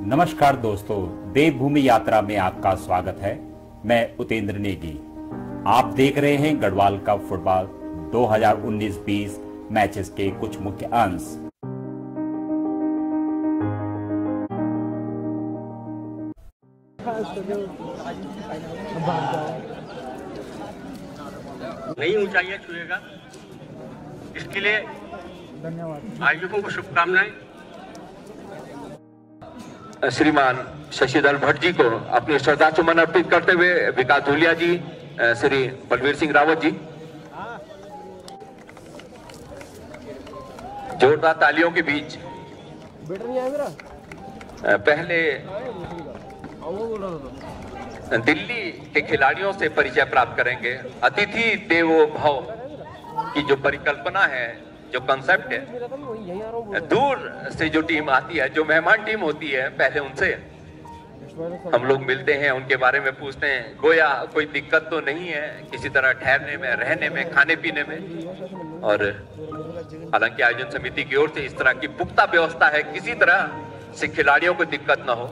नमस्कार दोस्तों देवभूमि यात्रा में आपका स्वागत है। मैं उतेंद्र नेगी। आप देख रहे हैं गढ़वाल कप फुटबॉल 2019-20 मैचेस के कुछ मुख्य अंश। नई ऊंचाइयाँ छुएगा। इसके लिए धन्यवाद। आयोजकों को शुभकामनाएँ। श्रीमान शशिधर भट्ट जी को अपनी श्रद्धा सुमन अर्पित करते हुए विकास धूलिया जी श्री बलवीर सिंह रावत जी। जोरदार तालियों के बीच पहले दिल्ली के खिलाड़ियों से परिचय प्राप्त करेंगे। अतिथि देवो भव की जो परिकल्पना है जो कंसेप्ट है रहा हूँ। दूर से जो टीम आती है जो मेहमान टीम होती है पहले उनसे। हम लोग मिलते हैं उनके बारे में पूछते हैं गोया कोई दिक्कत तो नहीं है किसी तरह ठहरने में रहने में खाने पीने में? और हालाँकि आयोजन समिति की ओर से इस तरह की पुख्ता व्यवस्था है किसी तरह से खिलाड़ियों को दिक्कत ना हो।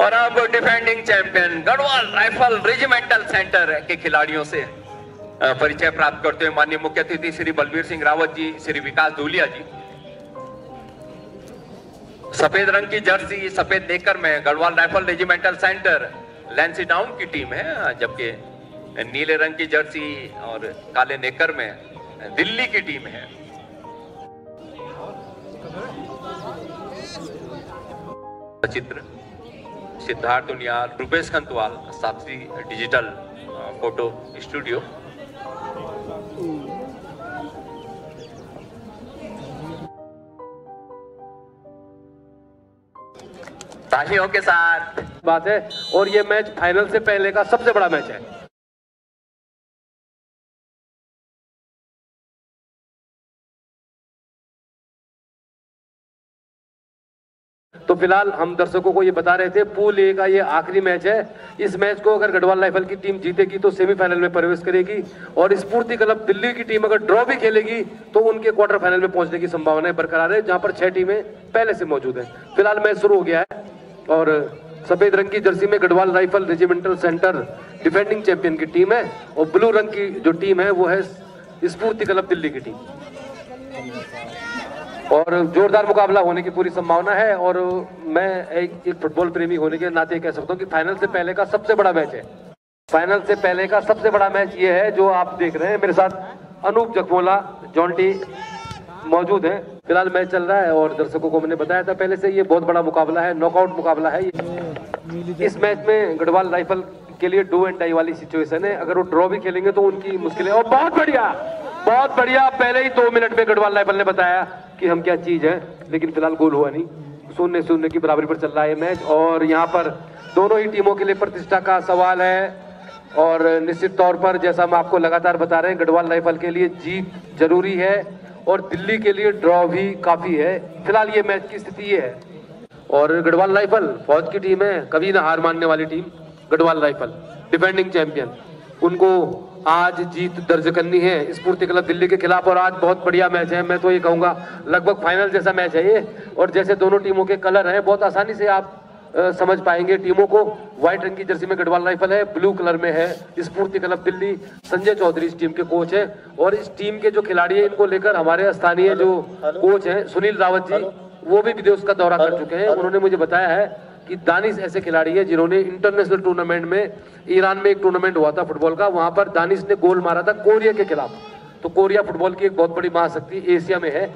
और अब defending champion Garhwal rifle regimental centre के खिलाड़ियों से। परिचय प्राप्त करते हुए माननीय मुख्य अतिथि श्री बलबीर सिंह रावत जी, श्री विकास धूलिया जी. सफ़ेद रंग की जर्सी, सफ़ेद नेकर में Garhwal rifle regimental centre, Lansdowne की टीम है, जबकि नीले रंग की जर्सी और काले नेकर में दिल्ली की टीम है। चित्र, Siddharth Uniyal, Rupesh Khantwal, Sakshi digital photo studio. तालियों के साथ। बात है, और ये मैच फाइनल से पहले का सबसे बड़ा मैच है। फ़िलहाल हम दर्शकों को ये बता रहे थे, पूल ए का ये आखिरी मैच है। इस मैच को अगर गढ़वाल राइफल की टीम जीतेगी तो सेमीफाइनल में प्रवेश करेगी और स्फूर्ति क्लब दिल्ली की टीम अगर ड्रॉ भी खेलेगी तो उनके क्वार्टर फाइनल में पहुँचने की संभावनाएँ बरकरार है, जहाँ पर छह टीमें पहले से मौजूद है। फ़िलहाल मैच शुरू हो गया है और सफ़ेद रंग की जर्सी में Garhwal rifle regimental centre defending champion की टीम है और ब्लू रंग की जो टीम है, वो है स्फूर्ति क्लब दिल्ली की टीम। और जोरदार मुकाबला होने की पूरी संभावना है और मैं एक, एक फुटबॉल प्रेमी होने के नाते कह सकता हूँ कि फाइनल से पहले का सबसे बड़ा मैच है। फाइनल से पहले का सबसे बड़ा मैच ये है जो आप देख रहे हैं। मेरे साथ अनूप जखमोला जॉन्टी मौजूद है। फ़िलहाल मैच चल रहा है और दर्शकों को मैंने बताया था पहले से ये बहुत बड़ा मुकाबला है नॉकआउट मुकाबला है इस मैच में गढ़वाल राइफल के लिए डू एंड डाई वाली सिचुएशन है। अगर वो ड्रॉ भी खेलेंगे तो उनकी मुश्किलें और बहुत बढ़िया! बहुत बढ़िया पहले ही दो मिनट में गढ़वाल राइफल ने बताया कि हम क्या चीज़ है, लेकिन फ़िलहाल गोल हुआ नहीं। शून्य शून्य की बराबरी पर चल रहा है मैच, और यहाँ पर दोनों ही टीमों के लिए प्रतिष्ठा का सवाल है, और निश्चित तौर पर जैसा हम आपको लगातार बता रहे हैं, गढ़वाल राइफल के लिए जीत ज़रूरी है, और दिल्ली के लिए ड्रॉ भी काफ़ी है। फ़िलहाल ये मैच की स्थिति ये है। और गढ़वाल राइफल फौज की टीम है, कभी ना हार मानने वाली team, Garhwal rifle defending champion उनको आज जीत दर्ज करनी है। स्पूर्ति क्लब दिल्ली के खिलाफ और आज बहुत बढ़िया मैच है। मैं तो ये कहूँगा लगभग फाइनल जैसा मैच है ये। और जैसे दोनों टीमों के कलर हैं बहुत आसानी से आप अ, समझ पाएँगे टीमों को। व्हाइट रंग की जर्सी में गढ़वाल राइफल है ब्लू कलर में है। स्पूर्ति क्लब दिल्ली संजय चौधरी इस टीम के कोच है। और इस टीम के जो खिलाड़ी है इनको लेकर हमारे स्थानीय जो कोच है सुनील रावत जी वो भी विदेश का दौरा कर चुके हैं। उन्होंने मुझे बताया है कि दानिश ऐसे खिलाड़ी है जिन्होंने इंटरनेशनल टूर्नामेंट में, ईरान में एक टूर्नामेंट हुआ था फुटबॉल का, वहाँ पर दानिश ने गोल मारा था कोरिया के खिलाफ। तो कोरिया फुटबॉल की एक बहुत बड़ी महाशक्ति एशिया में है।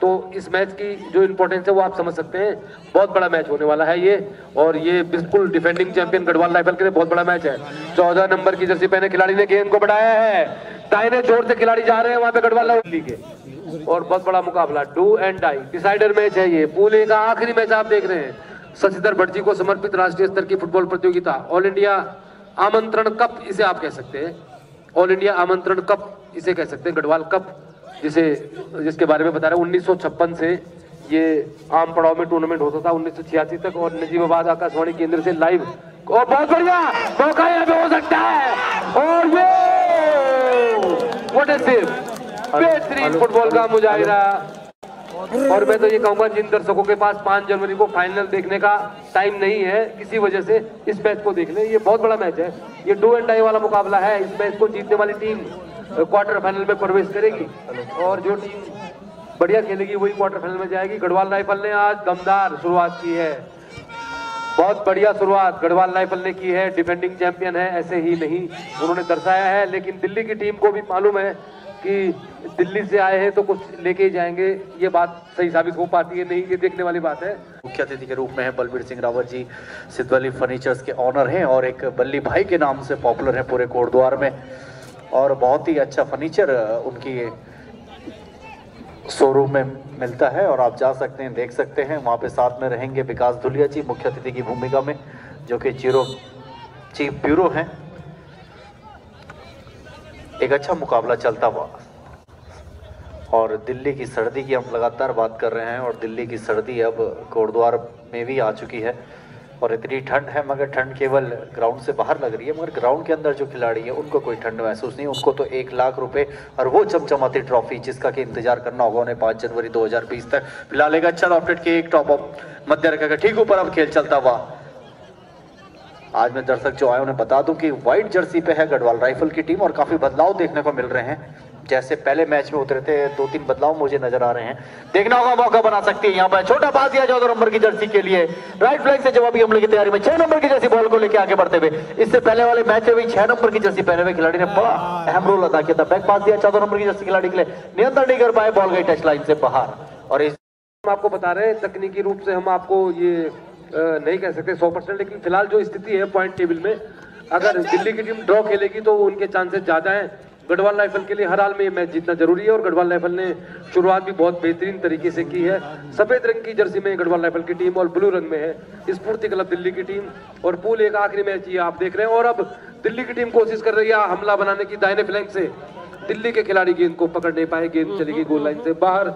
तो इस मैच की जो इंपॉर्टेंस है वो आप समझ सकते हैं। बहुत बड़ा मैच होने वाला है ये, और ये बिल्कुल डिफेंडिंग चैंपियन गढ़वाल राइफल के लिए बहुत बड़ा मैच है। चौदह नंबर की जर्सी पहने खिलाड़ी ने गेंद को बढ़ाया है। दाहिने ज़ोर से खिलाड़ी जा रहे हैं वहाँ पे गढ़वाल राइफल के और बहुत बड़ा मुकाबला, do and die decider match है ये। पूले का आखिरी मैच आप देख रहे हैं। शशिधर भट्ट जी को समर्पित राष्ट्रीय स्तर की फुटबॉल प्रतियोगिता ऑल इंडिया आमंत्रण कप इसे आप कह सकते हैं। ऑल इंडिया आमंत्रण कप इसे कह सकते हैं गढ़वाल कप जिसे जिसके बारे में बता रहे हैं। उन्नीस सौ छप्पन से ये आम पड़ाव में टूर्नामेंट होता था उन्नीस सौ छियासी तक और नजीबाबाद आकाशवाणी केंद्र से लाइव और बहुत बढ़िया मौका यहाँ पे हो सकता है। और ये व्हाट सेव बेहतरीन फुटबॉल का मुजाहिरा। और मैं तो ये कहूँगा, जिन दर्शकों के पास पाँच जनवरी को फाइनल देखने का टाइम नहीं है, किसी वजह से इस मैच को देख लें। ये बहुत बड़ा मैच है। ये डू एंड डाई वाला मुकाबला है। इस मैच को जीतने वाली टीम क्वार्टर फाइनल में प्रवेश करेगी। और जो टीम बढ़िया खेलेगी, वही क्वार्टर फाइनल में जाएगी। गढ़वाल राइफल ने आज दमदार शुरुआत की है। बहुत बढ़िया शुरुआत गढ़वाल राइफल ने की है। डिफेंडिंग चैंपियन है, ऐसे ही नहीं उन्होंने दर्शाया है। लेकिन दिल्ली की टीम को भी मालूम है कि दिल्ली से आए हैं तो कुछ लेके जाएँगे, ये बात सही साबित हो पाती है, नहीं, ये देखने वाली बात है। मुख्य अतिथि के रूप में है बलबीर सिंह रावत जी, सिद्धवली फर्नीचर्स के ऑनर हैं और एक बल्ली भाई के नाम से पॉपुलर है पूरे कोटद्वार में। और बहुत ही अच्छा फर्नीचर उनकी शोरूम में मिलता है और आप जा सकते हैं, देख सकते हैं, वहाँ पे साथ में रहेंगे विकास धुलिया जी, मुख्य अतिथि की भूमिका में, जो कि ज़ीरो चीफ ब्यूरो हैं। एक अच्छा मुकाबला चलता हुआ। और दिल्ली की सर्दी की हम लगातार बात कर रहे हैं और दिल्ली की सर्दी अब कोटद्वार में भी आ चुकी है। और इतनी ठंड है, मगर ठंड केवल ग्राउंड से बाहर लग रही है, मगर ग्राउंड के अंदर जो खिलाड़ी है, उनको कोई ठंड महसूस नहीं, उनको तो एक लाख रुपए और वो चमचमाती ट्रॉफी जिसका कि इंतज़ार करना होगा उन्हें पाँच जनवरी 2020 तक। फ़िलहाल एक अच्छा अपडेट के एक टॉप अप मध्य रखेगा ठीक ऊपर अब खेल चलता हुआ। आज मैं दर्शक जो आए उन्हें बता दूँ कि व्हाइट जर्सी पे है गढ़वाल राइफल की टीम और काफ़ी बदलाव देखने को मिल रहे हैं। जैसे पहले मैच में उतरे थे दो तीन बदलाव मुझे नज़र आ रहे हैं। देखना होगा, मौका बना सकती है यहाँ पर। छोटा पास दिया चौदह नंबर की जर्सी के लिए। राइट फ्लैग से जवाबी हमले की तैयारी में। छह नंबर की जर्सी बॉल को लेकर आगे बढ़ते हुए। इससे पहले वाले मैच में भी छह नंबर की जर्सी पहने हुए खिलाड़ी ने बड़ा अहम रोल अदा किया था। बैक पास दिया, चौदह नंबर की जर्सी खिलाड़ी के लिए। नियंत्रण नहीं कर पाए बॉल गई टच लाइन से बाहर। और इस हम आपको बता रहे हैं, तकनीकी रूप से हम आपको ये नहीं कह सकते सौ परसेंट लेकिन फ़िलहाल जो स्थिति है पॉइंट टेबल में अगर दिल्ली की टीम ड्रॉ खेलेगी तो उनके चांसेस ज़्यादा हैं। गढ़वाल राइफल के लिए हर हाल में ये मैच जीतना ज़रूरी है और गढ़वाल राइफल ने शुरुआत भी बहुत बेहतरीन तरीके से की है। सफ़ेद रंग की जर्सी में गढ़वाल राइफल की टीम और ब्लू रंग में है। स्फूर्ति क्लब दिल्ली की टीम और पूल एक आखिरी मैच ये आप देख रहे हैं। और अब दिल्ली की टीम कोशिश कर रही है हमला बनाने की दाहिने फ्लैंक से। दिल्ली के खिलाड़ी गेंद को पकड़ नहीं पाए गेंद चली गई गोल लाइन से बाहर।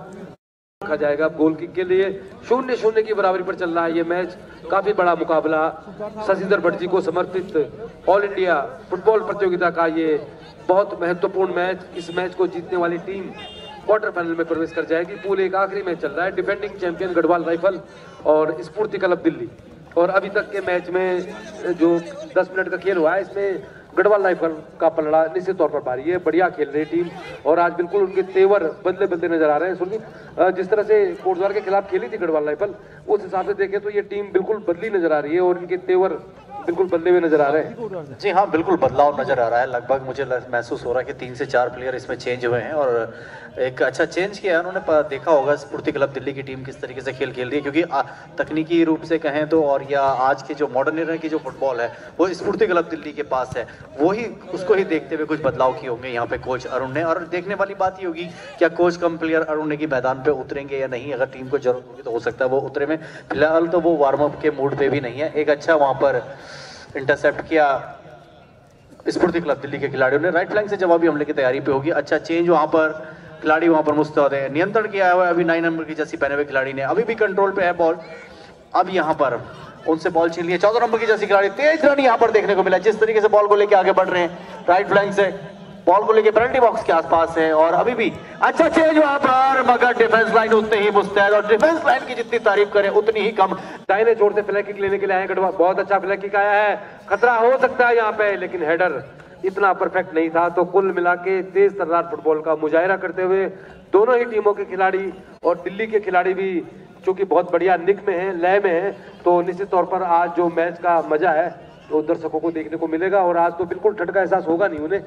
रखा जाएगा गोल किक के लिए। शून्य शून्य की बराबरी पर चल रहा है ये मैच। काफ़ी बड़ा मुकाबला। शशिधर भट्ट जी को समर्पित ऑल इंडिया फुटबॉल प्रतियोगिता का ये बहुत महत्वपूर्ण मैच। इस मैच को जीतने वाली टीम क्वार्टर फाइनल में प्रवेश कर जाएगी। पूल एक आखिरी मैच चल रहा है। डिफेंडिंग चैंपियन गढ़वाल राइफल और स्फूर्ति क्लब दिल्ली और अभी तक के मैच में जो 10 मिनट का खेल हुआ है, इसमें गढ़वाल राइफल का पलड़ा निश्चित तौर पर भारी है, बढ़िया खेल रही टीम और आज बिल्कुल उनके तेवर बदले बदले नज़र आ रहे हैं। सुनिए जिस तरह से कोटद्वार के खिलाफ खेली थी गढ़वाल राइफल उस हिसाब से देखें तो ये टीम बिल्कुल बदली नज़र आ रही है और इनके तेवर बिल्कुल बदले हुए नज़र आ रहे हैं। जी हाँ बिल्कुल बदलाव नज़र आ रहा है। लगभग मुझे महसूस हो रहा है कि तीन से चार प्लेयर इसमें चेंज हुए हैं और एक अच्छा चेंज किया है। उन्होंने देखा होगा, स्फूर्ति क्लब दिल्ली की टीम किस तरीके से खेल खेल रही है, क्योंकि तकनीकी रूप से कहें तो और या आज के जो मॉडर्न एरा की जो फुटबॉल है, वो स्फूर्ति क्लब दिल्ली के पास है। वो ही, उसको ही देखते हुए कुछ बदलाव किए होंगे यहाँ पे कोच अरुण ने। और देखने वाली बात ये होगी, क्या कोच कम प्लेयर अरुण ने की मैदान पे उतरेंगे या नहीं? अगर टीम को ज़रूरत होगी तो हो सकता है वो उतरे में। फ़िलहाल तो वो वार्म अप के मूड पे भी नहीं है। एक अच्छा वहाँ पर इंटरसेप्ट किया। स्फूर्ति क्लब दिल्ली के खिलाड़ियों ने। राइट फ्लैंग से जवाबी हमले की तैयारी पे होगी। अच्छा चेंज वहाँ पर। खिलाड़ी वहाँ पर मुस्तैद है। नियंत्रण किया हुआ है। अभी नाइन नंबर की जर्सी पहने हुए खिलाड़ी ने। अभी भी कंट्रोल पे है बॉल अब यहाँ पर उनसे बॉल छीन लिया। चौदह नंबर की जर्सी खिलाड़ी तेज रन यहाँ पर देखने को मिला। जिस तरीके से बॉल को लेकर आगे बढ़ रहे हैं। राइट फ्लैंग से बॉल को लेकर पेनल्टी बॉक्स के आसपास है और अभी भी अच्छा चेंज वहाँ पर, मगर डिफेंस लाइन उतने ही मुस्तैद और डिफेंस लाइन की जितनी तारीफ़ करें, उतनी ही कम। दाहिने छोर से फ्लैग किक लेने के लिए आए गढ़वा बहुत अच्छा फ्लैग किक आया है। खतरा हो सकता है यहाँ पे, लेकिन हेडर इतना परफेक्ट नहीं था। तो कुल मिला के तेज तर्रार फुटबॉल का मुजाहरा करते हुए दोनों ही टीमों के खिलाड़ी और दिल्ली के खिलाड़ी भी चूँकि बहुत बढ़िया निक में है, लय में है तो निश्चित तौर पर आज जो मैच का मज़ा है तो दर्शकों को देखने को मिलेगा और आज तो बिल्कुल ठंड का एहसास होगा नहीं उन्हें।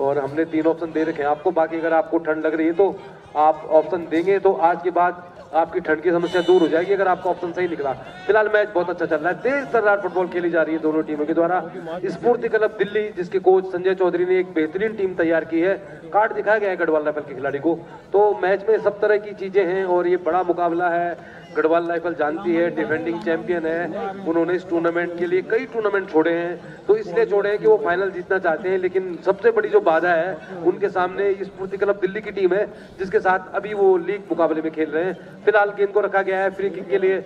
और हमने तीन ऑप्शन दे रखे हैं। आपको बाकी अगर आपको ठंड लग रही है तो आप ऑप्शन देंगे तो आज के बाद आपकी ठंड की समस्या दूर हो जाएगी अगर आपका ऑप्शन सही निकला। फ़िलहाल मैच बहुत अच्छा चल रहा है। तेज तर्रार फुटबॉल खेली जा रही है दोनों टीमों के द्वारा। स्फूर्ति क्लब दिल्ली, जिसके कोच संजय चौधरी ने एक बेहतरीन टीम तैयार की है। कार्ड दिखाया गया है गढ़वाल राइफल के खिलाड़ी को। तो मैच में सब तरह की चीज़ें हैं और ये बड़ा मुकाबला है। गढ़वाल राइफल जानती है डिफेंडिंग चैंपियन है। उन्होंने इस टूर्नामेंट के लिए कई टूर्नामेंट छोड़े हैं। तो इसलिए छोड़े हैं कि वो फाइनल जीतना चाहते हैं, लेकिन सबसे बड़ी जो बाधा है, उनके सामने स्फूर्ति क्लब दिल्ली की टीम है, जिसके साथ अभी वो लीग मुकाबले में खेल रहे हैं। फ़िलहाल गेंद को रखा गया है फ्री किक के लिए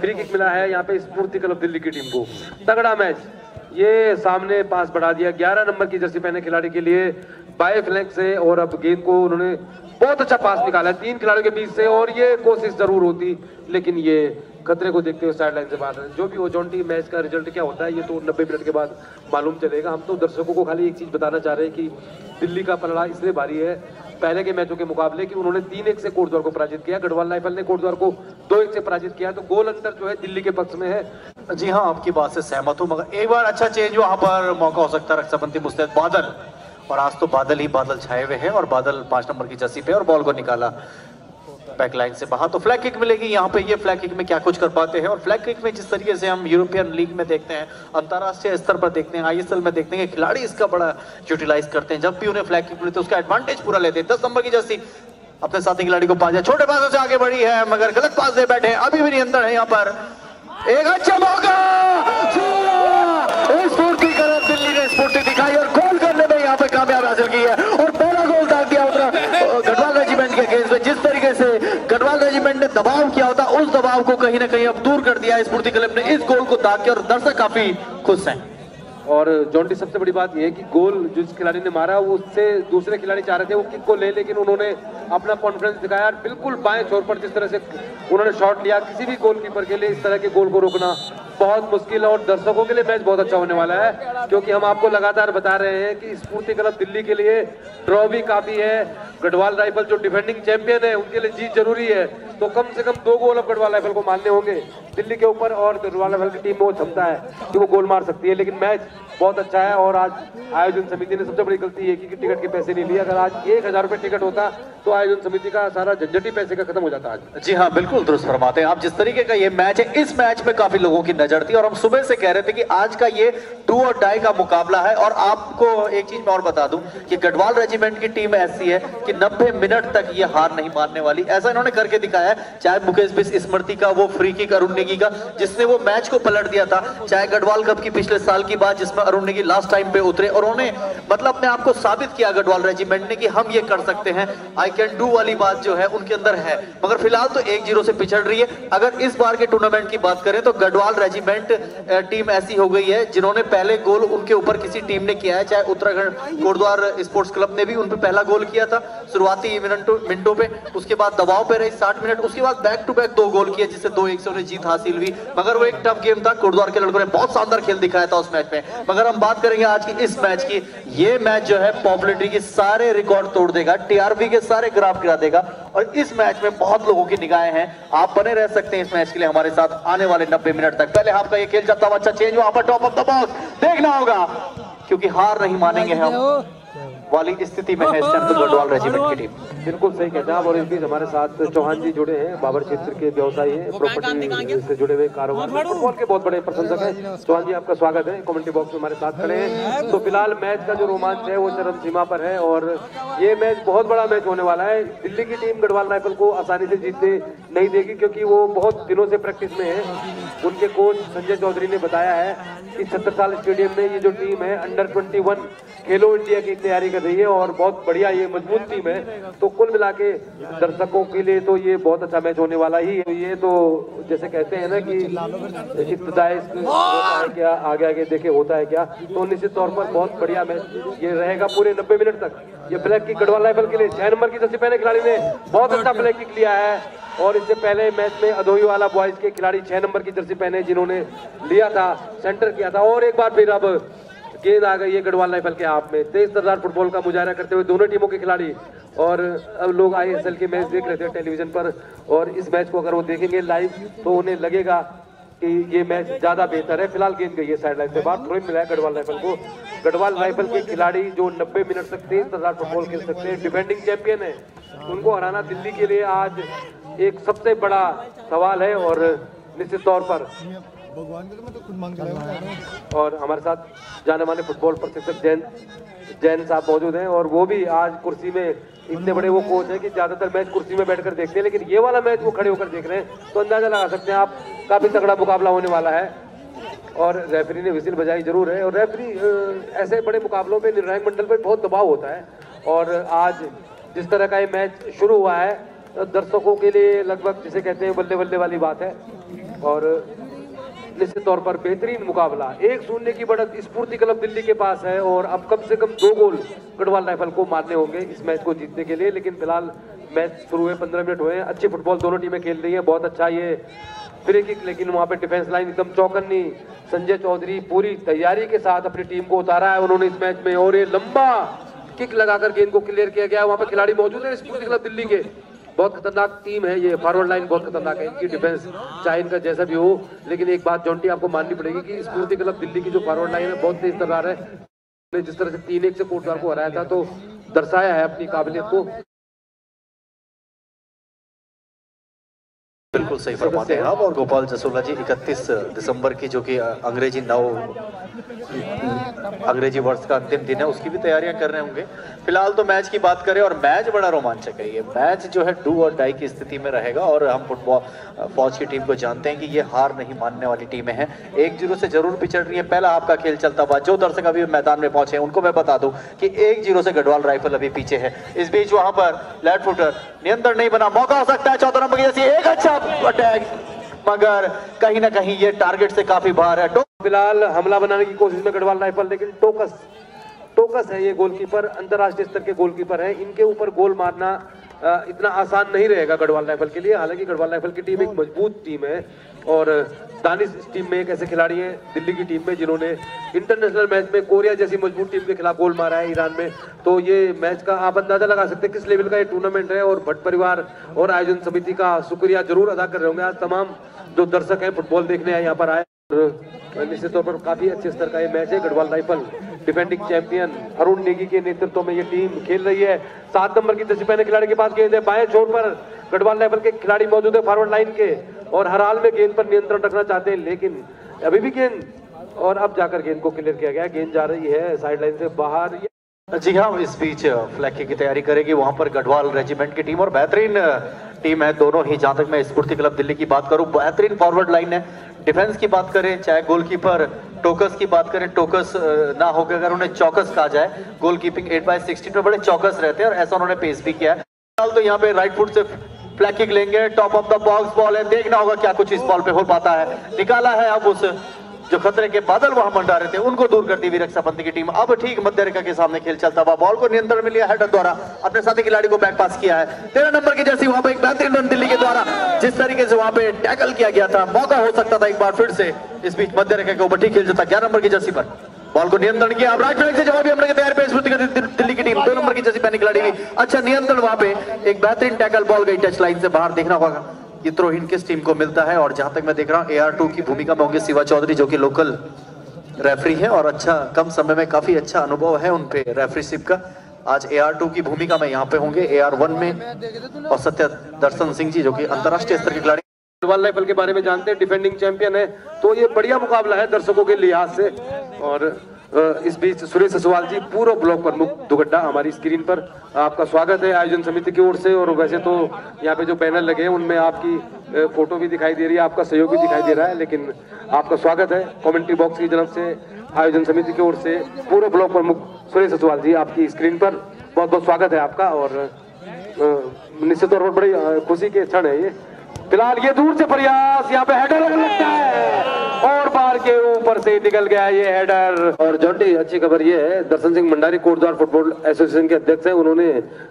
फ्री किक मिला है, यहाँ पे स्फूर्ति क्लब दिल्ली की टीम को। तगड़ा मैच ये सामने पास बढ़ा दिया। 11 नंबर की जर्सी पहने खिलाड़ी के लिए बाय फ्लैंक से और अब गेंद को उन्होंने बहुत अच्छा पास निकाला तीन खिलाड़ियों के बीच से और ये कोशिश ज़रूर होती, लेकिन ये खतरे को देखते हुए साइड लाइन से बाहर जो भी जॉन्टी मैच का रिज़ल्ट क्या होता है, ये तो 90 मिनट के बाद मालूम चलेगा। हम तो दर्शकों को खाली एक चीज़ बताना चाह रहे हैं कि दिल्ली का पलड़ा इसलिए भारी है, पहले के मैचों के मुकाबले कि उन्होंने तीन एक से कोटद्वार को पराजित किया। गढ़वाल राइफल ने कोटद्वार को दो एक से पराजित किया तो गोल अंतर जो है दिल्ली के पक्ष में है। जी हाँ आपकी बात से सहमत हूँ, मगर एक बार अच्छा चेंज वहाँ पर मौका हो सकता है। रक्षाबंधी मुस्तैद बादल, और आज तो बादल ही बादल छाए हुए हैं, और बादल पाँच नंबर की जर्सी पे और बॉल को निकाला। बैक लाइन से बाहर तो फ्लैग किक मिलेगी। यहाँ पे ये फ्लैग किक में क्या कुछ कर पाते हैं? और फ्लैग किक में जिस तरीके से हम यूरोपियन लीग में देखते हैं, अंतरराष्ट्रीय स्तर पर देखते हैं आईएसएल में देखते हैं खिलाड़ी इसका बड़ा यूटिलाइज करते हैं। जब भी उन्हें फ्लैग किक मिलती है उसका एडवांटेज पूरा लेते हैं। दस नंबर की जर्सी। अपने साथी खिलाड़ी को पास छोटे पासों से आगे बढ़ी है, मगर गलत पास दे बैठे अभी भी नियंत्रण है यहाँ पर। एक अच्छा मौका! स्फूर्ति कर दिल्ली ने स्फूर्ति दिखाई और गोल करने में यहाँ पे कामयाब हासिल की है और पहला गोल दाग दिया उतना गढ़वाल रेजिमेंट के केस में जिस तरीके से रेजिमेंट ने दबाव किया होता, उस दबाव को कहीं ना कहीं अब दूर कर दिया। स्फूर्ति क्लब ने इस गोल को दाग के और दर्शक काफ़ी खुश हैं। और जॉन्टी सबसे बड़ी बात यह है कि गोल जिस खिलाड़ी ने मारा, वो उससे दूसरे खिलाड़ी चाह रहे थे, वो किक को ले, लेकिन उन्होंने अपना कॉन्फिडेंस दिखाया बिल्कुल बाएँ छोर पर जिस तरह से उन्होंने शॉट लिया, किसी भी गोलकीपर के लिए इस तरह के गोल को रोकना बहुत मुश्किल है और दर्शकों के लिए मैच बहुत अच्छा होने वाला है, क्योंकि हम आपको लगातार बता रहे हैं कि स्फूर्ति क्लब दिल्ली के लिए ड्रॉ भी काफ़ी है। गढ़वाल राइफल जो डिफेंडिंग चैंपियन है, उनके लिए जीत ज़रूरी है। तो कम से कम दो गोल अब गढ़वाल राइफल को मानने होंगे। दिल्ली के ऊपर और गढ़वाल राइफल की टीम में वो क्षमता है कि वो गोल मार सकती है, लेकिन मैच बहुत अच्छा है और आज आयोजन समिति ने सबसे बड़ी गलती ये की टिकट के पैसे नहीं लिए। अगर आज एक हज़ार रुपए टिकट होता तो आयोजन समिति का सारा झंझटी पैसे का खत्म हो जाता आज। जी हाँ बिल्कुल दुरुस्त फरमाते हैं। आप जिस तरीके का ये मैच है, इस मैच में काफ़ी लोगों की नज़र थी और हम सुबह से कह रहे थे कि आज का ये टू और डाई का मुकाबला है। और आपको एक चीज़ मैं और बता दूँ कि गढ़वाल रेजिमेंट की टीम ऐसी है कि 90 मिनट तक ये हार नहीं मानने वाली। ऐसा इन्होंने करके दिखाया है। चाहे मुकेश बिस स्मृति का, वो फ्री किक अरुण नेगी का, जिसने वो मैच को पलट दिया था। चाहे गढ़वाल कप की पिछले साल की बात, जिसमें अरुण नेगी लास्ट टाइम पे उतरे। और उन्होंने मतलब अपने आप को साबित किया गढ़वाल रेजिमेंट ने कि हम ये कर सकते हैं। आई कैन डू वाली बात जो है, उनके अंदर है। मगर फ़िलहाल तो एक ज़ीरो से पिछड़ रही है। अगर इस बार के टूर्नामेंट की बात करें तो गढ़वाल रेजिमेंट टीम ऐसी हो गई है, जिन्होंने पहले गोल उनके ऊपर किसी टीम ने किया है, चाहे उत्तराखंड कोटद्वार स्पोर्ट्स क्लब ने भी उन पर पहला गोल किया था, शुरुआती मिनटों पे, उसके बाद दबाव पे रही साठ मिनट उसके बाद बैक टू बैक दो गोल किए, जिससे दो एक से उन्हें जीत हासिल हुई। मगर वो एक टफ गेम था कोटद्वार के लड़कों ने बहुत शानदार खेल दिखाया था उस मैच में। मगर हम बात करेंगे आज की इस मैच की। ये मैच जो है पॉपुलरिटी के सारे रिकॉर्ड तोड़ देगा टीआरपी के सारे ग्राफ गिरा देगा, और इस मैच में बहुत लोगों की निगाहें हैं। आप बने रह सकते हैं इस मैच के लिए हमारे साथ आने वाले नब्बे मिनट तक। पहले हाफ़ का ये खेल जाता हुआ अच्छा चेंज हुआ पर टॉप ऑफ़ द बॉक्स देखना होगा क्योंकि हार नहीं मानेंगे हम। वाली स्थिति में है तो गढ़वाल रेजिमेंट की टीम बिल्कुल सही कहते हैं आप और इस बीच हमारे साथ चौहान जी जुड़े हैं बाबर क्षेत्र के व्यवसायी हैं प्रॉपर्टी से जुड़े हुए कारोबार फुटबॉल के बहुत बड़े प्रशंसक हैं। चौहान जी आपका स्वागत है। कमेंट्री बॉक्स में हमारे साथ खड़े हैं। तो फ़िलहाल मैच का जो रोमांच है वो चरम सीमा पर है और ये मैच बहुत बड़ा मैच होने वाला है। दिल्ली की टीम गढ़वाल राइफल को आसानी से जीतने नहीं देगी क्योंकि वो बहुत दिनों से प्रैक्टिस में है। उनके कोच संजय चौधरी ने बताया है कि छत्तर साल स्टेडियम में ये जो टीम है under twenty one Khelo India की तैयारी कर रही है और बहुत बढ़िया ये मज़बूत टीम है। तो कुल मिला के दर्शकों के लिए तो ये बहुत अच्छा मैच होने वाला ही है। ये तो जैसे कहते हैं ना कि क्या आगे आगे देखे होता है क्या? तो निश्चित तौर पर बहुत बढ़िया मैच ये रहेगा पूरे नब्बे मिनट तक। ये ब्लैक की गढ़वाल राइफल के लिए छह नंबर की सबसे पहले खिलाड़ी ने बहुत अच्छा ब्लैक किक लिया है। और इससे पहले मैच में अधोई वाला बॉयज़ के खिलाड़ी छह नंबर की जर्सी पहने जिन्होंने लिया था सेंटर किया था। और एक बार फिर अब गेंद आ गई है गढ़वाल राइफल के हाथ में। तेज तर्रार फुटबॉल का मुजाहरा करते हुए दोनों टीमों के खिलाड़ी और अब लोग आईएसएल के मैच देख रहे थे टेलीविज़न पर। और इस मैच को अगर वो देखेंगे लाइव तो उन्हें लगेगा कि ये मैच ज़्यादा बेहतर है। फ़िलहाल गेंद गई है साइड लाइन से बाहर, थोड़ी मिला है गढ़वाल राइफल को। गढ़वाल राइफल के खिलाड़ी जो 90 मिनट तक तेज तर्रार फुटबॉल खेल सकते हैं, डिफेंडिंग चैंपियन है। उनको हराना दिल्ली के लिए आज एक सबसे बड़ा सवाल है और निश्चित तौर पर भगवान को मैं तो खुद मांग और हमारे साथ जाने माने फुटबॉल प्रशिक्षक जैन जैन साहब मौजूद हैं और वो भी आज कुर्सी में इतने बड़े वो कोच हैं कि ज़्यादातर मैच कुर्सी में बैठकर देखते हैं, लेकिन ये वाला मैच वो खड़े होकर देख रहे हैं तो अंदाज़ा लगा सकते हैं आप, काफ़ी तगड़ा मुकाबला होने वाला है। और रेफरी ने विजिल बजाई ज़रूर है, और रेफरी ऐसे बड़े मुकाबलों में निर्णायक मंडल पर बहुत दबाव होता है। और आज जिस तरह का ये मैच शुरू हुआ है तो दर्शकों के लिए लगभग जिसे कहते हैं बल्ले बल्ले वाली बात है। और निश्चित तौर पर बेहतरीन मुकाबला। एक शून्य की बढ़त स्फूर्ति क्लब दिल्ली के पास है और अब कम से कम दो गोल गढ़वाल राइफल को मारने होंगे इस मैच को जीतने के लिए, लेकिन फ़िलहाल मैच शुरू हुए, पंद्रह मिनट हुए, अच्छी फुटबॉल दोनों टीमें खेल रही है, बहुत अच्छा ये फ्री किक लेकिन वहाँ पे डिफेंस लाइन एकदम चौकन्नी, संजय चौधरी पूरी तैयारी के साथ अपनी टीम को उतारा है, उन्होंने इस मैच में और ये लंबा किक लगाकर गेंद को क्लियर किया गया वहाँ पे खिलाड़ी मौजूद है स्फूर्ति क्लब दिल्ली के। बहुत खतरनाक टीम है ये फॉरवर्ड लाइन बहुत खतरनाक है, इनकी डिफेंस चाहे इनका जैसा भी हो, लेकिन एक बात जॉन्टी आपको माननी पड़ेगी कि स्फूर्ति क्लब दिल्ली की जो फॉरवर्ड लाइन है, बहुत तेज तरह है। जिस तरह से तीन एक से कोटद्वार को हराया था तो दर्शाया है अपनी काबिलियत को। बिल्कुल सही फरमाते हैं आप। और गोपाल जसोला जी 31 दिसंबर की जो कि अंग्रेज़ी नव, अंग्रेज़ी वर्ष का अंतिम दिन है, उसकी भी तैयारियाँ कर रहे होंगे। फ़िलहाल तो मैच की बात करें, और मैच बड़ा रोमांचक है ये। मैच जो है, डू और डाई की स्थिति में रहेगा, और हम फुटबॉल फौज की टीम को जानते हैं कि ये हार नहीं मानने वाली टीमें हैं। एक ज़ीरो से ज़रूर पिछड़ रही है। पहला आपका खेल चलता हुआ, जो दर्शक अभी मैदान में पहुँचे उनको मैं बता दूँ कि एक ज़ीरो से गढ़वाल राइफल अभी पीछे है। इस बीच वहाँ पर लेट फुटर नियंत्रण नहीं बना, मौका हो सकता है, चौथा नंबर एक अच्छा अटैक मगर कहीं ना कहीं ये टारगेट से काफ़ी बाहर है। फ़िलहाल हमला बनाने की कोशिश में गढ़वाल राइफल लेकिन टोकस टोकस है ये गोलकीपर अंतर्राष्ट्रीय स्तर के गोलकीपर है। इनके ऊपर गोल मारना इतना आसान नहीं रहेगा गढ़वाल राइफल के लिए। हालाँकि गढ़वाल राइफल की टीम एक मज़बूत टीम है। और दानिश टीम में एक ऐसे खिलाड़ी हैं दिल्ली की टीम में जिन्होंने इंटरनेशनल मैच में कोरिया जैसी मज़बूत टीम के खिलाफ गोल मारा है ईरान में। तो ये मैच का आप अंदाज़ा लगा सकते हैं किस लेवल का ये टूर्नामेंट है और भट्ट परिवार और आयोजन समिति का शुक्रिया ज़रूर अदा कर रहे होंगे। आज तमाम जो दर्शक हैं फुटबॉल देखने यहाँ पर आए। निश्चित तौर पर काफ़ी अच्छे स्तर का ये मैच है। Garhwal rifle, defending champion Arun Negi के नेतृत्व में ये टीम खेल रही है। सात नंबर की जर्सी पहने खिलाड़ी के पास गेंद है। बाएँ छोर पर गढ़वाल राइफल के खिलाड़ी मौजूद है फॉरवर्ड लाइन के और हर हाल में गेंद पर नियंत्रण रखना चाहते हैं, लेकिन अभी भी गेंद और अब जाकर गेंद को क्लियर किया गया। गेंद जा रही है साइड लाइन से बाहर। जी हाँ इस बीच फ्लैग की तैयारी करेगी वहाँ पर गढ़वाल रेजिमेंट की टीम और बेहतरीन टीम है दोनों ही। जहाँ तक मैं स्फूर्ति क्लब दिल्ली की बात करूँ, बेहतरीन फॉरवर्ड लाइन है। डिफेंस की बात करें, चाहे गोलकीपर टोकस की बात करें, टोकस ना होकर अगर उन्हें चौकस कहा जाए। गोलकीपिंग एट बाय सिक्सटीन में बड़े चौकस रहते हैं और ऐसा उन्होंने पेश भी किया है। तो यहाँ पे राइट फुट से फ्लैकिक लेंगे top of the box ball है, देखना होगा क्या कुछ इस बॉल पे हो पाता है। निकाला है अब उस जो खतरे के बादल वहाँ मंडा रहे थे, उनको दूर करती हुई रक्षाबंदी की टीम। अब ठीक मध्य रेखा के सामने खेल चलता हुआ बॉल को नियंत्रण में लिया हेडर द्वारा। अपने साथी खिलाड़ी को बैक पास किया है। तेरह नंबर की जैसी वहाँ पर एक बेहतरीन रन दिल्ली के द्वारा, जिस तरीके से वहाँ पे टैकल किया गया था, मौका हो सकता था एक बार फिर से इस बीच मध्य रेखा के ऊपर ठीक खेल चलता। ग्यारह नंबर की जर्सी पर बॉल को नियंत्रण किया। अब राइट से जवाबी हमने तैयार पे दिल्ली की टीम दो नंबर की जर्सी पहने खिलाड़ी अच्छा नियंत्रण वहाँ पे एक बेहतरीन टैकल बॉल गई टच लाइन से बाहर, देखना होगा। ये थ्रो किस टीम को मिलता है? और जहाँ तक मैं देख रहा हूँ ए आर टू की भूमिका में होंगे शिवा चौधरी, जो कि लोकल रेफरी है, और अच्छा कम समय में काफ़ी अच्छा अनुभव है उनपे रेफरीशिप का। आज ए आर टू की भूमिका में यहाँ पे होंगे ए आर वन में और सत्य दर्शन सिंह जी, जो कि अंतरराष्ट्रीय स्तर के खिलाड़ी राइफल के बारे में जानते हैं डिफेंडिंग चैंपियन है तो ये बढ़िया मुकाबला है दर्शकों के लिहाज से। और इस बीच सुरेश ससवाल जी पूर्व ब्लॉक प्रमुख दुगड्डा हमारी स्क्रीन पर, आपका स्वागत है आयोजन समिति की ओर से। और वैसे तो यहाँ पे जो पैनल लगे हैं, उनमें आपकी फ़ोटो भी दिखाई दे रही है, आपका सहयोग भी दिखाई दे रहा है, लेकिन आपका स्वागत है कमेंट्री बॉक्स की तरफ़ से, आयोजन समिति की ओर से। पूर्व ब्लॉक प्रमुख सुरेश ससवाल जी, आपकी स्क्रीन पर बहुत बहुत स्वागत है आपका, और निश्चित तौर पर बड़ी खुशी के क्षण है ये। फ़िलहाल ये दूर से प्रयास, यहाँ पे हेडर लगता है। और बार के ऊपर से निकल गया ये हेडर और जोटी अच्छी खबर ये है, दर्शन सिंह मंडारी कोटद्वार फुटबॉल एसोसिएशन के अध्यक्ष हैं। उन्होंने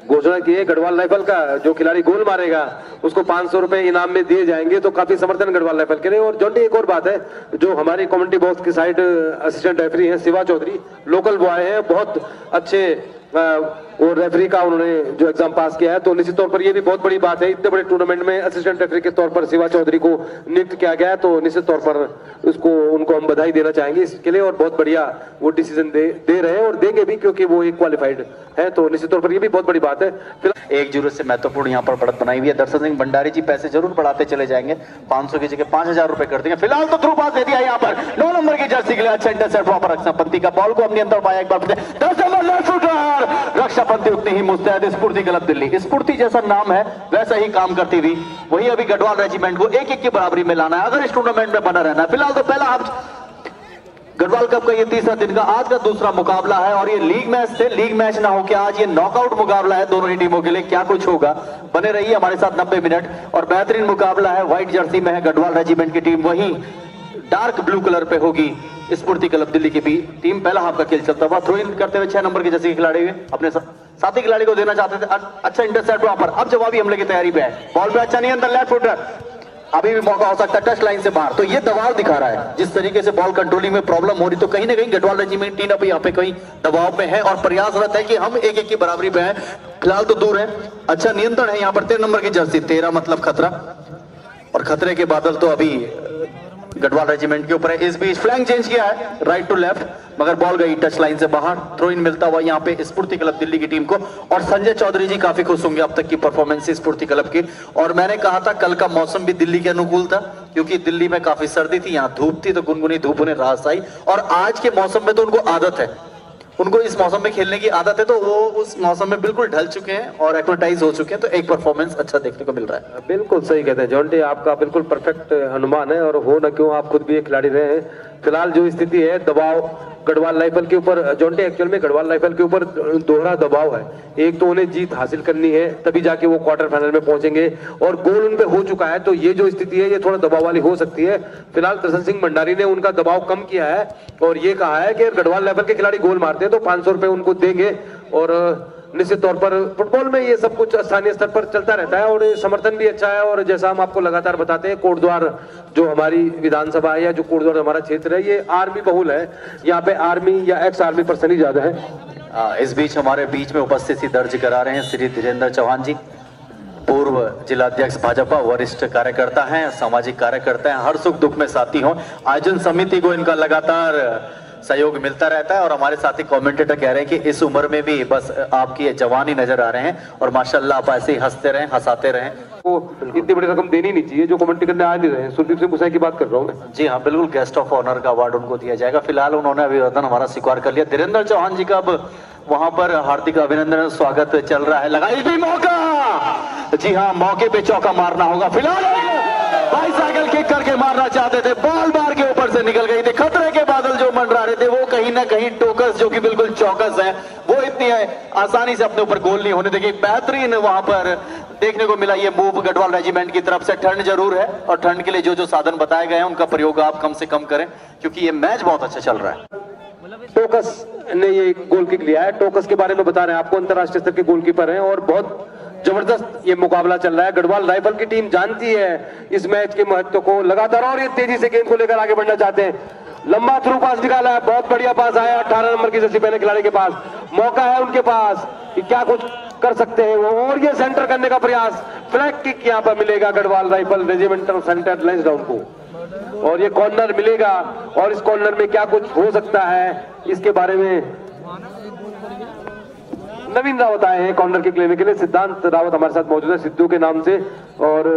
घोषणा की है, गढ़वाल राइफल का जो खिलाड़ी गोल मारेगा, उसको पाँच सौ रुपए इनाम में दिए जाएँगे तो काफ़ी समर्थन गढ़वाल राइफल के लिए। और जोटी एक और बात है, जो हमारी कम्युनिटी बॉक्स की साइड असिस्टेंट रेफरी है, शिवा चौधरी लोकल बॉय है, बहुत अच्छे और रेफरी का उन्होंने जो एग्ज़ाम पास किया है तो निश्चित तौर पर ये भी बहुत बड़ी बात है। इतने बड़े टूर्नामेंट में असिस्टेंट रेफरी के तौर पर शिवा चौधरी को नियुक्त किया गया है तो निश्चित तौर पर उसको, उनको हम बधाई देना चाहेंगे इसके लिए और बहुत बढ़िया वो डिसीज़न दे दे रहे हैं और देंगे भी क्योंकि वो एक क्वालिफाइड है तो निश्चित तौर पर ये भी बहुत बड़ी बात है। एक ज़ीरो से महत्वपूर्ण यहाँ पर बढ़त बनाई हुई है। दर्शन सिंह भंडारी जी पैसे ज़रूर बढ़ाते चले जाएँगे। पाँच की जगह पाँच हज़ार रुपए कर देंगे। फ़िलहाल तो थ्रू पास दे दिया यहाँ पर। नौ नंबर की जर्सी के लिए अच्छा इंटरसेप्ट वहाँ पर रक्षा का। बॉल को हम नियंत्रण पाया एक बार दस नंबर रक्षा पंथी उतनी ही मुस्तैद, स्फूर्ति गलत दिल्ली। स्फूर्ति जैसा नाम है, वैसा ही काम करती हुई वही अभी गढ़वाल रेजिमेंट को एक एक की बराबरी में लाना है। अगर इस टूर्नामेंट में बना रहना है, फ़िलहाल तो पहला आप गढ़वाल कप का ये तीसरा दिन का आज का दूसरा मुकाबला है और ये लीग मैच से लीग मैच ना हो के आज ये नॉकआउट मुकाबला है दोनों ही टीमों के लिए। क्या कुछ होगा? बने रहिए हमारे साथ 90 मिनट और बेहतरीन मुकाबला है। व्हाइट जर्सी में है गढ़वाल रेजिमेंट की टीम। वही डार्क ब्लू कलर पे होगी। स्पूर्ति क्लब दिल्ली की भी टीम पहला हाफ़ का खेल चलता हुआ थ्रो इन करते हुए छह नंबर के जैसे खिलाड़ी हुए। अपने साथी खिलाड़ी को देना चाहते थे। अच्छा इंटरसेप्ट वहाँ पर। अब जवाबी हमले की तैयारी पे है। बॉल पे अच्छा नहीं अंदर लेफ़्ट फुटर अभी भी मौका हो सकता है टच लाइन से बाहर। तो ये दबाव दिखा रहा है। जिस तरीके से बॉल कंट्रोलिंग में प्रॉब्लम हो रही तो कहीं ना कहीं गढ़वाल रेजिमेंट टीम अब यहाँ पे कहीं दबाव में है और प्रयासरत है कि हम एक एक की बराबरी पे हैं। फ़िलहाल तो दूर है। अच्छा नियंत्रण है यहाँ पर। तेरह नंबर की जर्सी तेरह मतलब खतरा। और खतरे के बादल तो अभी गढ़वाल रेजिमेंट के ऊपर है। इस बीच फ्लैंग चेंज किया है राइट टू लेफ़्ट मगर बॉल गई टच लाइन से बाहर। थ्रो इन मिलता हुआ यहाँ पे स्पूर्ति क्लब दिल्ली की टीम को। और संजय चौधरी जी काफ़ी खुश होंगे अब तक की परफॉर्मेंस स्पूर्ति क्लब की। और मैंने कहा था, कल का मौसम भी दिल्ली के अनुकूल था, क्योंकि दिल्ली में काफ़ी सर्दी थी, यहाँ धूप थी तो गुनगुनी धूप उन्हें रास आई। और आज के मौसम में तो उनको आदत है। उनको इस मौसम में खेलने की आदत है तो वो उस मौसम में बिल्कुल ढल चुके हैं और एक्टिवाइज हो चुके हैं तो एक परफॉर्मेंस अच्छा देखने को मिल रहा है। बिल्कुल सही कहते हैं, जोनटी, आपका बिल्कुल परफेक्ट अनुमान है और हो ना क्यों, आप खुद भी एक खिलाड़ी रहे हैं। फ़िलहाल जो स्थिति है, दबाव गढ़वाल राइफल के ऊपर जॉन्टे एक्चुअल में गढ़वाल राइफल के ऊपर दोहरा दबाव है। एक तो उन्हें जीत हासिल करनी है, तभी जाके वो क्वार्टर फाइनल में पहुँचेंगे। और गोल उन पे हो चुका है तो ये जो स्थिति है, ये थोड़ा दबाव वाली हो सकती है। फ़िलहाल कृष्ण सिंह भंडारी ने उनका दबाव कम किया है, और ये कहा है कि गढ़वाल लेवल के खिलाड़ी गोल मारते हैं तो पाँच सौ उनको देंगे। और निश्चित तौर पर फुटबॉल में ये सब कुछ स्थानीय स्तर पर चलता रहता है और समर्थन भी अच्छा है और जैसा हम आपको लगातार बताते हैं कोटद्वार जो हमारी विधानसभा है या जो कोटद्वार हमारा क्षेत्र है ये आर्मी बहुल है। यहाँ पे आर्मी या एक्स आर्मी पर्सन ही ज़्यादा है। आ, इस बीच हमारे बीच में उपस्थिति दर्ज करा रहे हैं श्री धीरेन्द्र चौहान जी। पूर्व जिलाध्यक्ष भाजपा वरिष्ठ कार्यकर्ता हैं सामाजिक कार्यकर्ता हैं हर सुख दुख में साथी हों। आयोजन समिति को इनका लगातार सहयोग मिलता रहता है और हमारे साथी कमेंटेटर कह रहे हैं कि इस उम्र में भी बस आपकी जवान नज़र आ रहे हैं और माशाल्लाह आप ऐसे ही हँसते रहें हंसाते रहें। को इतनी बड़ी रकम देनी नहीं चाहिए जो कमेंट्री करने आ नहीं रहे सुरदीप सिंह गुसाई की बात कर रहा हूँ मैं। जी हाँ बिल्कुल गेस्ट ऑफ़ ऑनर का अवार्ड उनको दिया जाएगा। फ़िलहाल उन्होंने अभिवादन हमारा स्वीकार कर लिया। धीरेन्द्र चौहान जी का अब वहाँ पर हार्दिक अभिनंदन स्वागत चल रहा है लगाई भी मौका! जी हाँ मौके पे चौका मारना होगा। फ़िलहाल बाईसाइकिल किक करके मारना चाहते थे बॉल बार के ऊपर से निकल गई। थी खतरे के बादल जो मंडरा रहे थे वो कहीं ना कहीं टोकस जो कि बिल्कुल चौकस है वो इतनी है, आसानी से अपने ऊपर गोल नहीं होने देगी। बेहतरीन वहाँ पर देखने को मिला ये मूव गढ़वाल रेजिमेंट की तरफ़ से। ठंड ज़रूर है और ठंड के लिए जो जो साधन बताए गए हैं उनका प्रयोग आप कम से कम करें क्योंकि ये मैच बहुत अच्छा चल रहा है। टोकस ने ये गोल किक लिया है। टोकस के बारे में बता रहे हैं आपको अंतरराष्ट्रीय स्तर के गोलकीपर हैं और बहुत ज़बरदस्त ये मुकाबला चल रहा है। गढ़वाल राइफल की टीम जानती है इस मैच के महत्व को। लगातार और ये तेज़ी से गेंद को लेकर आगे बढ़ना चाहते हैं। लंबा थ्रू पास निकाला है, बहुत बढ़िया पास आया। अठारह नंबर की जैसे पहले खिलाड़ी के पास मौका है उनके पास कि क्या कुछ कर सकते हैं वो। और ये सेंटर करने का प्रयास फ्लैग किक यहाँ पर मिलेगा Garhwal rifle regimental centre Lansdowne को। और ये कॉर्नर मिलेगा, और इस कॉर्नर में क्या कुछ हो सकता है, इसके बारे में नवीन रावत आए हैं कॉर्नर किक लेने के लिए। सिद्धांत रावत हमारे साथ मौजूद है, सिद्धू के नाम से। और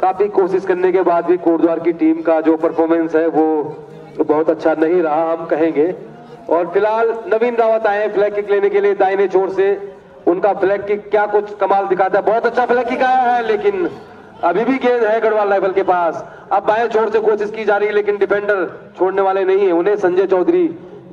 काफ़ी कोशिश करने के बाद भी कोटद्वार की टीम का जो परफॉर्मेंस है, वो बहुत अच्छा नहीं रहा, हम कहेंगे। और फ़िलहाल नवीन रावत आए फ्लैग किक लेने के लिए दाहिने छोर से। उनका फ्लैग किक क्या कुछ कमाल दिखाता है। बहुत अच्छा फ्लैग किक आया है, लेकिन अभी भी गेंद है गढ़वाल राइफल के पास। अब बाएँ छोर से कोशिश की जा रही है, लेकिन डिफेंडर छोड़ने वाले नहीं है। उन्हें संजय चौधरी,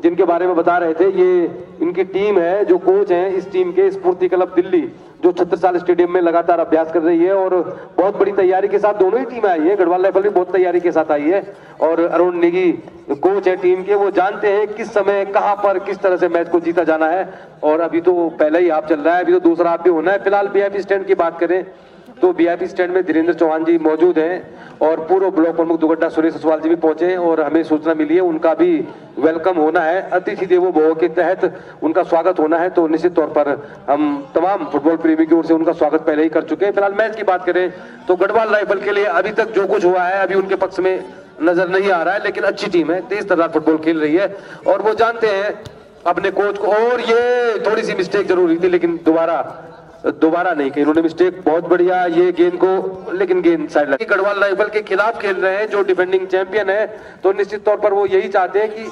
जिनके बारे में बता रहे थे, ये इनकी टीम है, जो कोच हैं, इस टीम के स्फूर्ति क्लब दिल्ली, जो छत्रसाल स्टेडियम में लगातार अभ्यास कर रही है और बहुत बड़ी तैयारी के साथ दोनों ही टीम आई है, गढ़वाल राइफल भी बहुत तैयारी के साथ आई है, और अरुण नेगी कोच है टीम के, वो जानते हैं किस समय, कहाँ पर, किस तरह से मैच को जीता जाना है, और अभी तो पहले ही आप चल रहा है, अभी तो दूसरा आप भी होना है, फ़िलहाल बी स्टैंड की बात करें तो बीआईपी स्टैंड में धीरेन्द्र चौहान जी मौजूद हैं और पूर्व ब्लॉक प्रमुख दुगड्डा सुरेश ससवाल जी भी पहुँचे और हमें सूचना मिली है, उनका भी वेलकम होना है। अतिथि देवो भव के तहत उनका स्वागत होना है तो निश्चित तौर पर हम तमाम फुटबॉल प्रेमी की ओर से उनका स्वागत पहले ही कर चुके हैं। फ़िलहाल मैच की बात करें तो गढ़वाल राइफल के लिए अभी तक जो कुछ हुआ है, अभी उनके पक्ष में नज़र नहीं आ रहा है, लेकिन अच्छी टीम है, तेज तरह फुटबॉल खेल रही है और वो जानते हैं अपने कोच को। और ये थोड़ी सी मिस्टेक ज़रूर हुई थी, लेकिन दोबारा दोबारा नहीं की उन्होंने मिस्टेक बहुत बढ़िया ये गेंद को, लेकिन गेंद साइड लगी गढ़वाल राइफल के खिलाफ खेल रहे हैं, जो डिफेंडिंग चैंपियन है तो निश्चित तौर पर वो यही चाहते हैं कि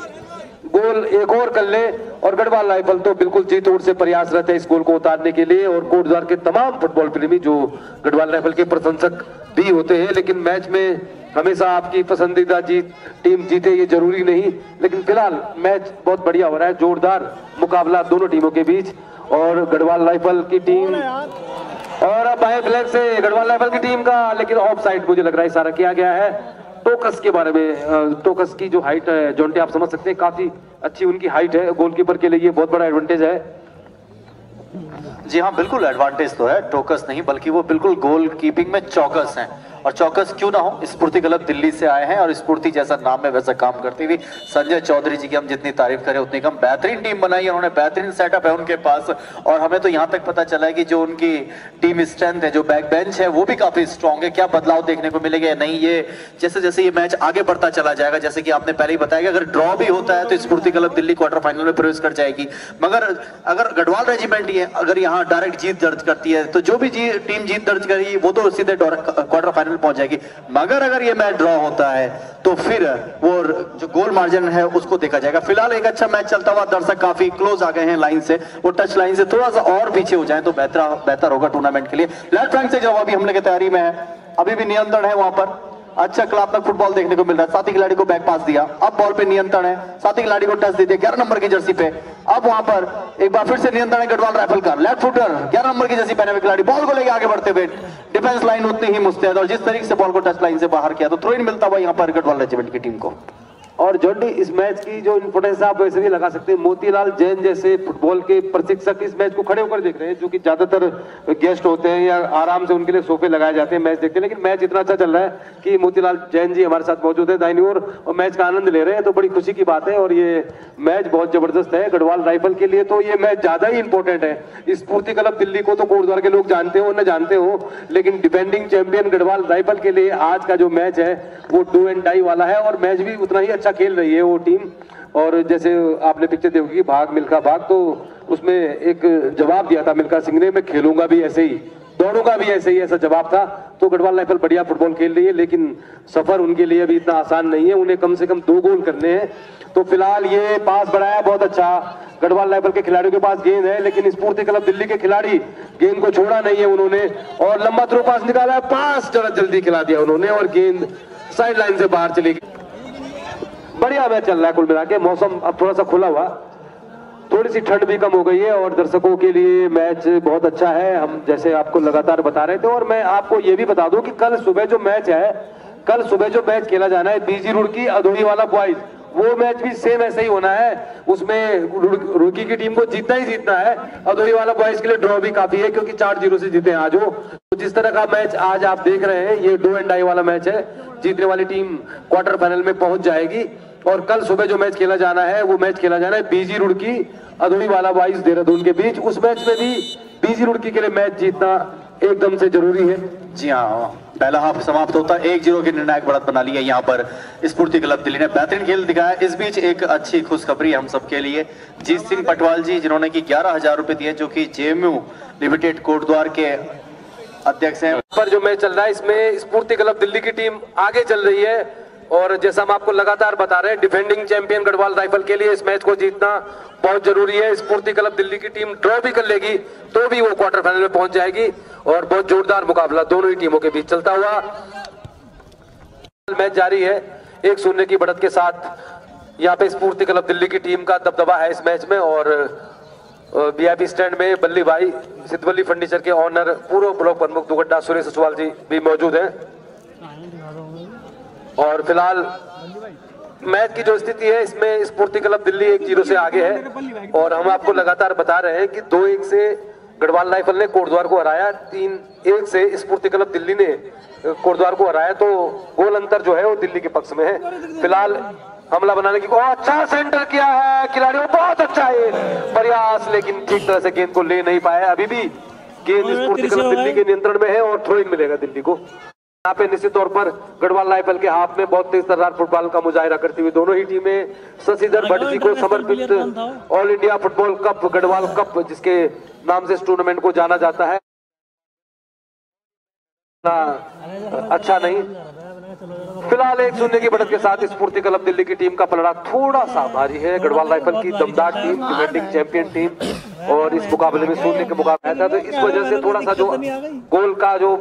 गोल एक और कर ले, और गढ़वाल राइफल तो बिल्कुल जी तोड़ से प्रयासरत है इस गोल को उतारने के लिए, और कोटद्वार के तमाम फुटबॉल प्रेमी जो गढ़वाल राइफल के प्रशंसक भी होते हैं, लेकिन मैच में हमेशा आपकी पसंदीदा जीत टीम जीते ये ज़रूरी नहीं, लेकिन फ़िलहाल मैच बहुत बढ़िया हो रहा है, जोरदार मुकाबला दोनों टीमों के बीच। और गढ़वाल राइफल की टीम। और अब बाएँ फ्लैग से गढ़वाल राइफल की टीम का लेकिन ऑफ़ साइड मुझे लग रहा है इशारा किया गया है। टोकस के बारे में टोकस की जो हाइट है जोंटे आप समझ सकते हैं काफ़ी अच्छी उनकी हाइट है। गोलकीपर के लिए ये बहुत बड़ा एडवांटेज है। जी हाँ बिल्कुल एडवांटेज तो है। टोकस नहीं बल्कि वो बिल्कुल गोल कीपिंग में चौकस हैं। और चौकस क्यों ना हो? स्फूर्ति क्लब दिल्ली से आए हैं और स्फूर्ति जैसा नाम है वैसा काम करती हुई संजय चौधरी जी की हम जितनी तारीफ़ करें, उतनी कम बेहतरीन टीम बनाई है उन्होंने बेहतरीन सेटअप है उनके पास और हमें तो यहाँ तक पता चला है कि जो उनकी टीम स्ट्रेंथ है, जो बैक बेंच है, वो भी काफ़ी स्ट्रांग है। क्या बदलाव देखने को मिलेगा या नहीं, ये जैसे जैसे ये मैच आगे बढ़ता चला जाएगा, जैसे कि आपने पहले ही बताया कि अगर ड्रॉ भी होता है तो स्फूर्ति क्लब दिल्ली क्वार्टर फाइनल में प्रवेश कर जाएगी। मगर अगर गढ़वाल रेजिमेंट है अगर यहाँ डायरेक्ट जीत दर्ज करती है तो जो भी टीम जीत दर्ज करेगी वो तो सीधे क्वार्टर फाइनल पहुँच जाएगी। मगर अगर ये मैच ड्रॉ होता है तो फिर वो जो गोल मार्जिन है, उसको देखा जाएगा। फ़िलहाल एक अच्छा मैच चलता हुआ दर्शक काफ़ी क्लोज आ गए हैं लाइन से। वो टच लाइन से थोड़ा सा और पीछे हो जाए तो बेहतर बेहतर होगा टूर्नामेंट के लिए। लेफ़्ट फ्रंट से जो अभी हमले की तैयारी में है, अभी भी नियंत्रण है वहाँ पर। अच्छा कलात्मक फुटबॉल देखने को मिल रहा है। साथी खिलाड़ी को बैक पास दिया। अब बॉल पे नियंत्रण है। साथी खिलाड़ी को टच दे दिया। ग्यारह नंबर की जर्सी पे। अब वहाँ पर एक बार फिर से नियंत्रण है गढ़वाल राइफल का। लेफ़्ट फुटर ग्यारह नंबर की जर्सी पहने हुए खिलाड़ी। बॉल को लेकर आगे बढ़ते हुए डिफेंस लाइन उतनी ही मुस्तैद और जिस तरीके से बॉल को टच लाइन से बाहर किया तो थ्रो इन मिलता हुआ यहाँ पर गढ़वाल रेजिमेंट की टीम को। और जोडी इस मैच की जो इंपोर्टेंस आप वैसे भी लगा सकते हैं। मोतीलाल जैन जैसे फुटबॉल के प्रशिक्षक इस मैच को खड़े होकर देख रहे हैं, जो कि ज़्यादातर गेस्ट होते हैं या आराम से उनके लिए सोफे लगाए जाते हैं मैच देखते हैं। लेकिन मैच इतना अच्छा चल रहा है कि मोतीलाल जैन जी हमारे साथ मौजूद है दाहिनी ओर और मैच का आनंद ले रहे हैं। तो बड़ी खुशी की बात है और ये मैच बहुत ज़बरदस्त है गढ़वाल राइफल के लिए। तो ये मैच ज़्यादा ही इंपॉर्टेंट है। स्फूर्ति क्लब दिल्ली को तो कोटद्वार के लोग जानते हो, न जानते हो, लेकिन डिफेंडिंग चैंपियन गढ़वाल राइफल के लिए आज का जो मैच है, वो डू एंड डाई वाला है। और मैच भी उतना ही अच्छा खेल रही है वो टीम। और जैसे आपने पिक्चर देखी भाग, मिल्खा भाग तो उसमें एक जवाब दिया था, मिल्खा सिंह ने, मैं खेलूँगा भी ऐसे ही, दौड़ूँगा भी ऐसे ही, ऐसा जवाब था। तो गढ़वाल राइफल बढ़िया फुटबॉल खेल रही है, लेकिन सफ़र उनके लिए भी इतना आसान नहीं है, उन्हें कम से कम दो गोल करने हैं। तो फ़िलहाल ये पास बढ़ाया, बहुत अच्छा। गढ़वाल राइफल के खिलाड़ियों के पास गेंद है, लेकिन स्फूर्ति क्लब दिल्ली के खिलाड़ी गेंद को छोड़ा नहीं है उन्होंने। और लंबा थ्रो पास निकाला पास जरा जल्दी खिला दिया उन्होंने, और गेंद साइड लाइन से बाहर चली गई। बढ़िया मैच चल रहा है कुल मिला के। मौसम अब थोड़ा सा खुला हुआ। थोड़ी सी ठंड भी कम हो गई है और दर्शकों के लिए मैच बहुत अच्छा है। हम जैसे आपको लगातार बता रहे थे और मैं आपको ये भी बता दूँ कि कल सुबह जो मैच है, कल सुबह जो मैच खेला जाना है बीजी रुड़की अधोई वाला बॉयज़ वो मैच भी सेम ऐसे ही होना है। उसमें रुड़- रुड़की की टीम को जीतना ही जीतना है। अधोई वाला बॉयज़ के लिए ड्रॉ भी काफ़ी है क्योंकि चार ज़ीरो से जीते हैं आज वो। तो जिस तरह का मैच आज आप देख रहे हैं, ये डो एंड डाई वाला मैच है। जीतने वाली टीम क्वार्टर फाइनल में पहुँच जाएगी। और कल सुबह जो मैच खेला जाना है वो मैच खेला जाना है बीजी रुड़की अधोई वाला बाईस देहरादून के बीच। उस मैच में भी बीजी रुड़की के लिए मैच जीतना एकदम से ज़रूरी है। जी हाँ पहला हाफ़ समाप्त होता है एक ज़ीरो की निर्णायक बढ़त बना ली है यहाँ पर स्फूर्ति क्लब दिल्ली ने। बेहतरीन खेल दिखाया इस बीच एक अच्छी खुशखबरी हम सबके लिए। जीत सिंह पटवाल जी जिन्होंने की ग्यारह हज़ार रुपए दिए जो कि जेएमयू लिमिटेड कोटद्वार के अध्यक्ष हैं। पर जो मैच चल रहा है इसमें स्फूर्ति क्लब दिल्ली की टीम आगे चल रही है। और जैसा हम आपको लगातार बता रहे हैं डिफेंडिंग चैंपियन गढ़वाल राइफल के लिए इस मैच को जीतना बहुत ज़रूरी है। स्पूर्ति क्लब दिल्ली की टीम ड्रॉ भी कर लेगी तो भी वो क्वार्टर फाइनल में पहुँच जाएगी और बहुत जोरदार मुकाबला दोनों ही टीमों के बीच चलता हुआ मैच जारी है। एक शून्य की बढ़त के साथ यहाँ पे स्पूर्ति क्लब दिल्ली की टीम का दबदबा है इस मैच में और वीआईपी स्टैंड में बल्ली भाई सिद्धवल्ली फर्नीचर के ऑनर पूर्व ब्लॉक प्रमुख दुगड्डा सुरेश ससवाल जी भी मौजूद हैं। और फ़िलहाल मैच की जो स्थिति है, इसमें स्फूर्ति क्लब दिल्ली एक ज़ीरो से आगे है। और हम आपको लगातार बता रहे हैं कि दो एक से गढ़वाल राइफल ने कोटद्वार को हराया, तीन एक से स्पूर्ति क्लब दिल्ली ने कोटद्वार को हराया तो गोल अंतर जो है वो दिल्ली के पक्ष में है। फ़िलहाल हमला बनाने की अच्छा सेंटर किया है, खिलाड़ियों बहुत अच्छा है प्रयास, लेकिन ठीक तरह से गेंद को ले नहीं पाया। अभी भी गेंद स्पूर्ति क्लब दिल्ली के नियंत्रण में है और थ्रो इन मिलेगा दिल्ली को। यहाँ पे निश्चित तौर पर गढ़वाल राइफल के हाथ में बहुत तेज तर्रार फुटबॉल का मुजाहिरा करती हुई दोनों ही टीमें शशिधर भट्ट जी को समर्पित all India football cup Garhwal cup जिसके नाम से इस टूर्नामेंट को जाना जाता है। अच्छा नहीं। फ़िलहाल एक शून्य की बढ़त के साथ स्फूर्ति क्लब दिल्ली की टीम का पलड़ा थोड़ा सा भारी है। गढ़वाल राइफल की दमदार टीम डिफेंडिंग चैंपियन टीम और इस मुकाबले में शून्य के मुकाबले था तो इस वजह से थोड़ा सा जो गोल का जो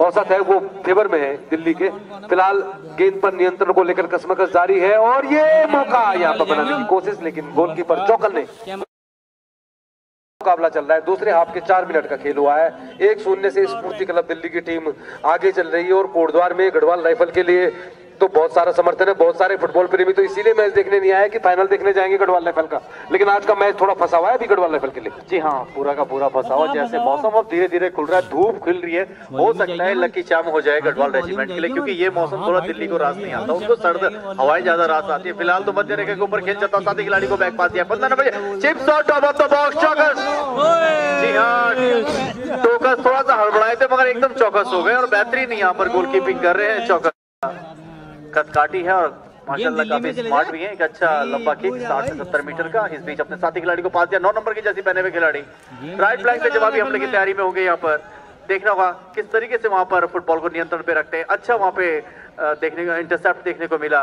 औसत है वो फेवर में है दिल्ली के। फ़िलहाल गेंद पर नियंत्रण को लेकर कसमकस जारी है और ये मौका यहाँ पर बनाने की कोशिश, लेकिन गोलकीपर चौकल ने मुकाबला चल रहा है। दूसरे हाफ़ के चार मिनट का खेल हुआ है। एक शून्य से स्फूर्ति क्लब दिल्ली की टीम आगे चल रही है और कोटद्वार में गढ़वाल राइफल के लिए तो बहुत सारा समर्थन है बहुत सारे फुटबॉल प्रेमी तो इसीलिए मैच देखने नहीं आए कि फाइनल देखने जाएँगे गढ़वाल राइफल का। लेकिन आज का मैच थोड़ा फंसा हुआ है अभी गढ़वाल राइफल के लिए। जी हाँ पूरा का पूरा फंसा हुआ जैसे मौसम अब धीरे धीरे खुल रहा है धूप खिल रही है। हो सकता है लकी चाम हो जाए गढ़वाल रेजिमेंट के लिए क्योंकि ये मौसम थोड़ा दिल्ली को रास नहीं आता। उनको सर्द हवाएँ ज़्यादा रास आती है। फ़िलहाल तो मध्य रेखा के ऊपर खेल चलता है साथी खिलाड़ी को बैक पास दिया। पंद्रह नंबर चिप्स और टॉप ऑफ़ द बॉक्स चौकस जी हाँ टोकस थोड़ा सा हड़बड़ाए थे मगर एकदम चौकस हो गए और बेहतरीन यहाँ पर गोलकीपिंग कर रहे हैं चौकस कटकाटी है और माशाल्लाह काफ़ी स्मार्ट भी है। एक अच्छा लंबा किक 60 से 70 मीटर का। इस बीच अपने साथी खिलाड़ी को पास दिया। नौ नंबर की जैसी पहने हुए खिलाड़ी। राइट फ्लैंग पे जवाबी हमले की तैयारी में होंगे यहाँ पर। देखना होगा किस तरीके से वहाँ पर फुटबॉल को नियंत्रण पे रखते हैं। अच्छा वहाँ पे देखने को इंटरसेप्ट देखने को मिला।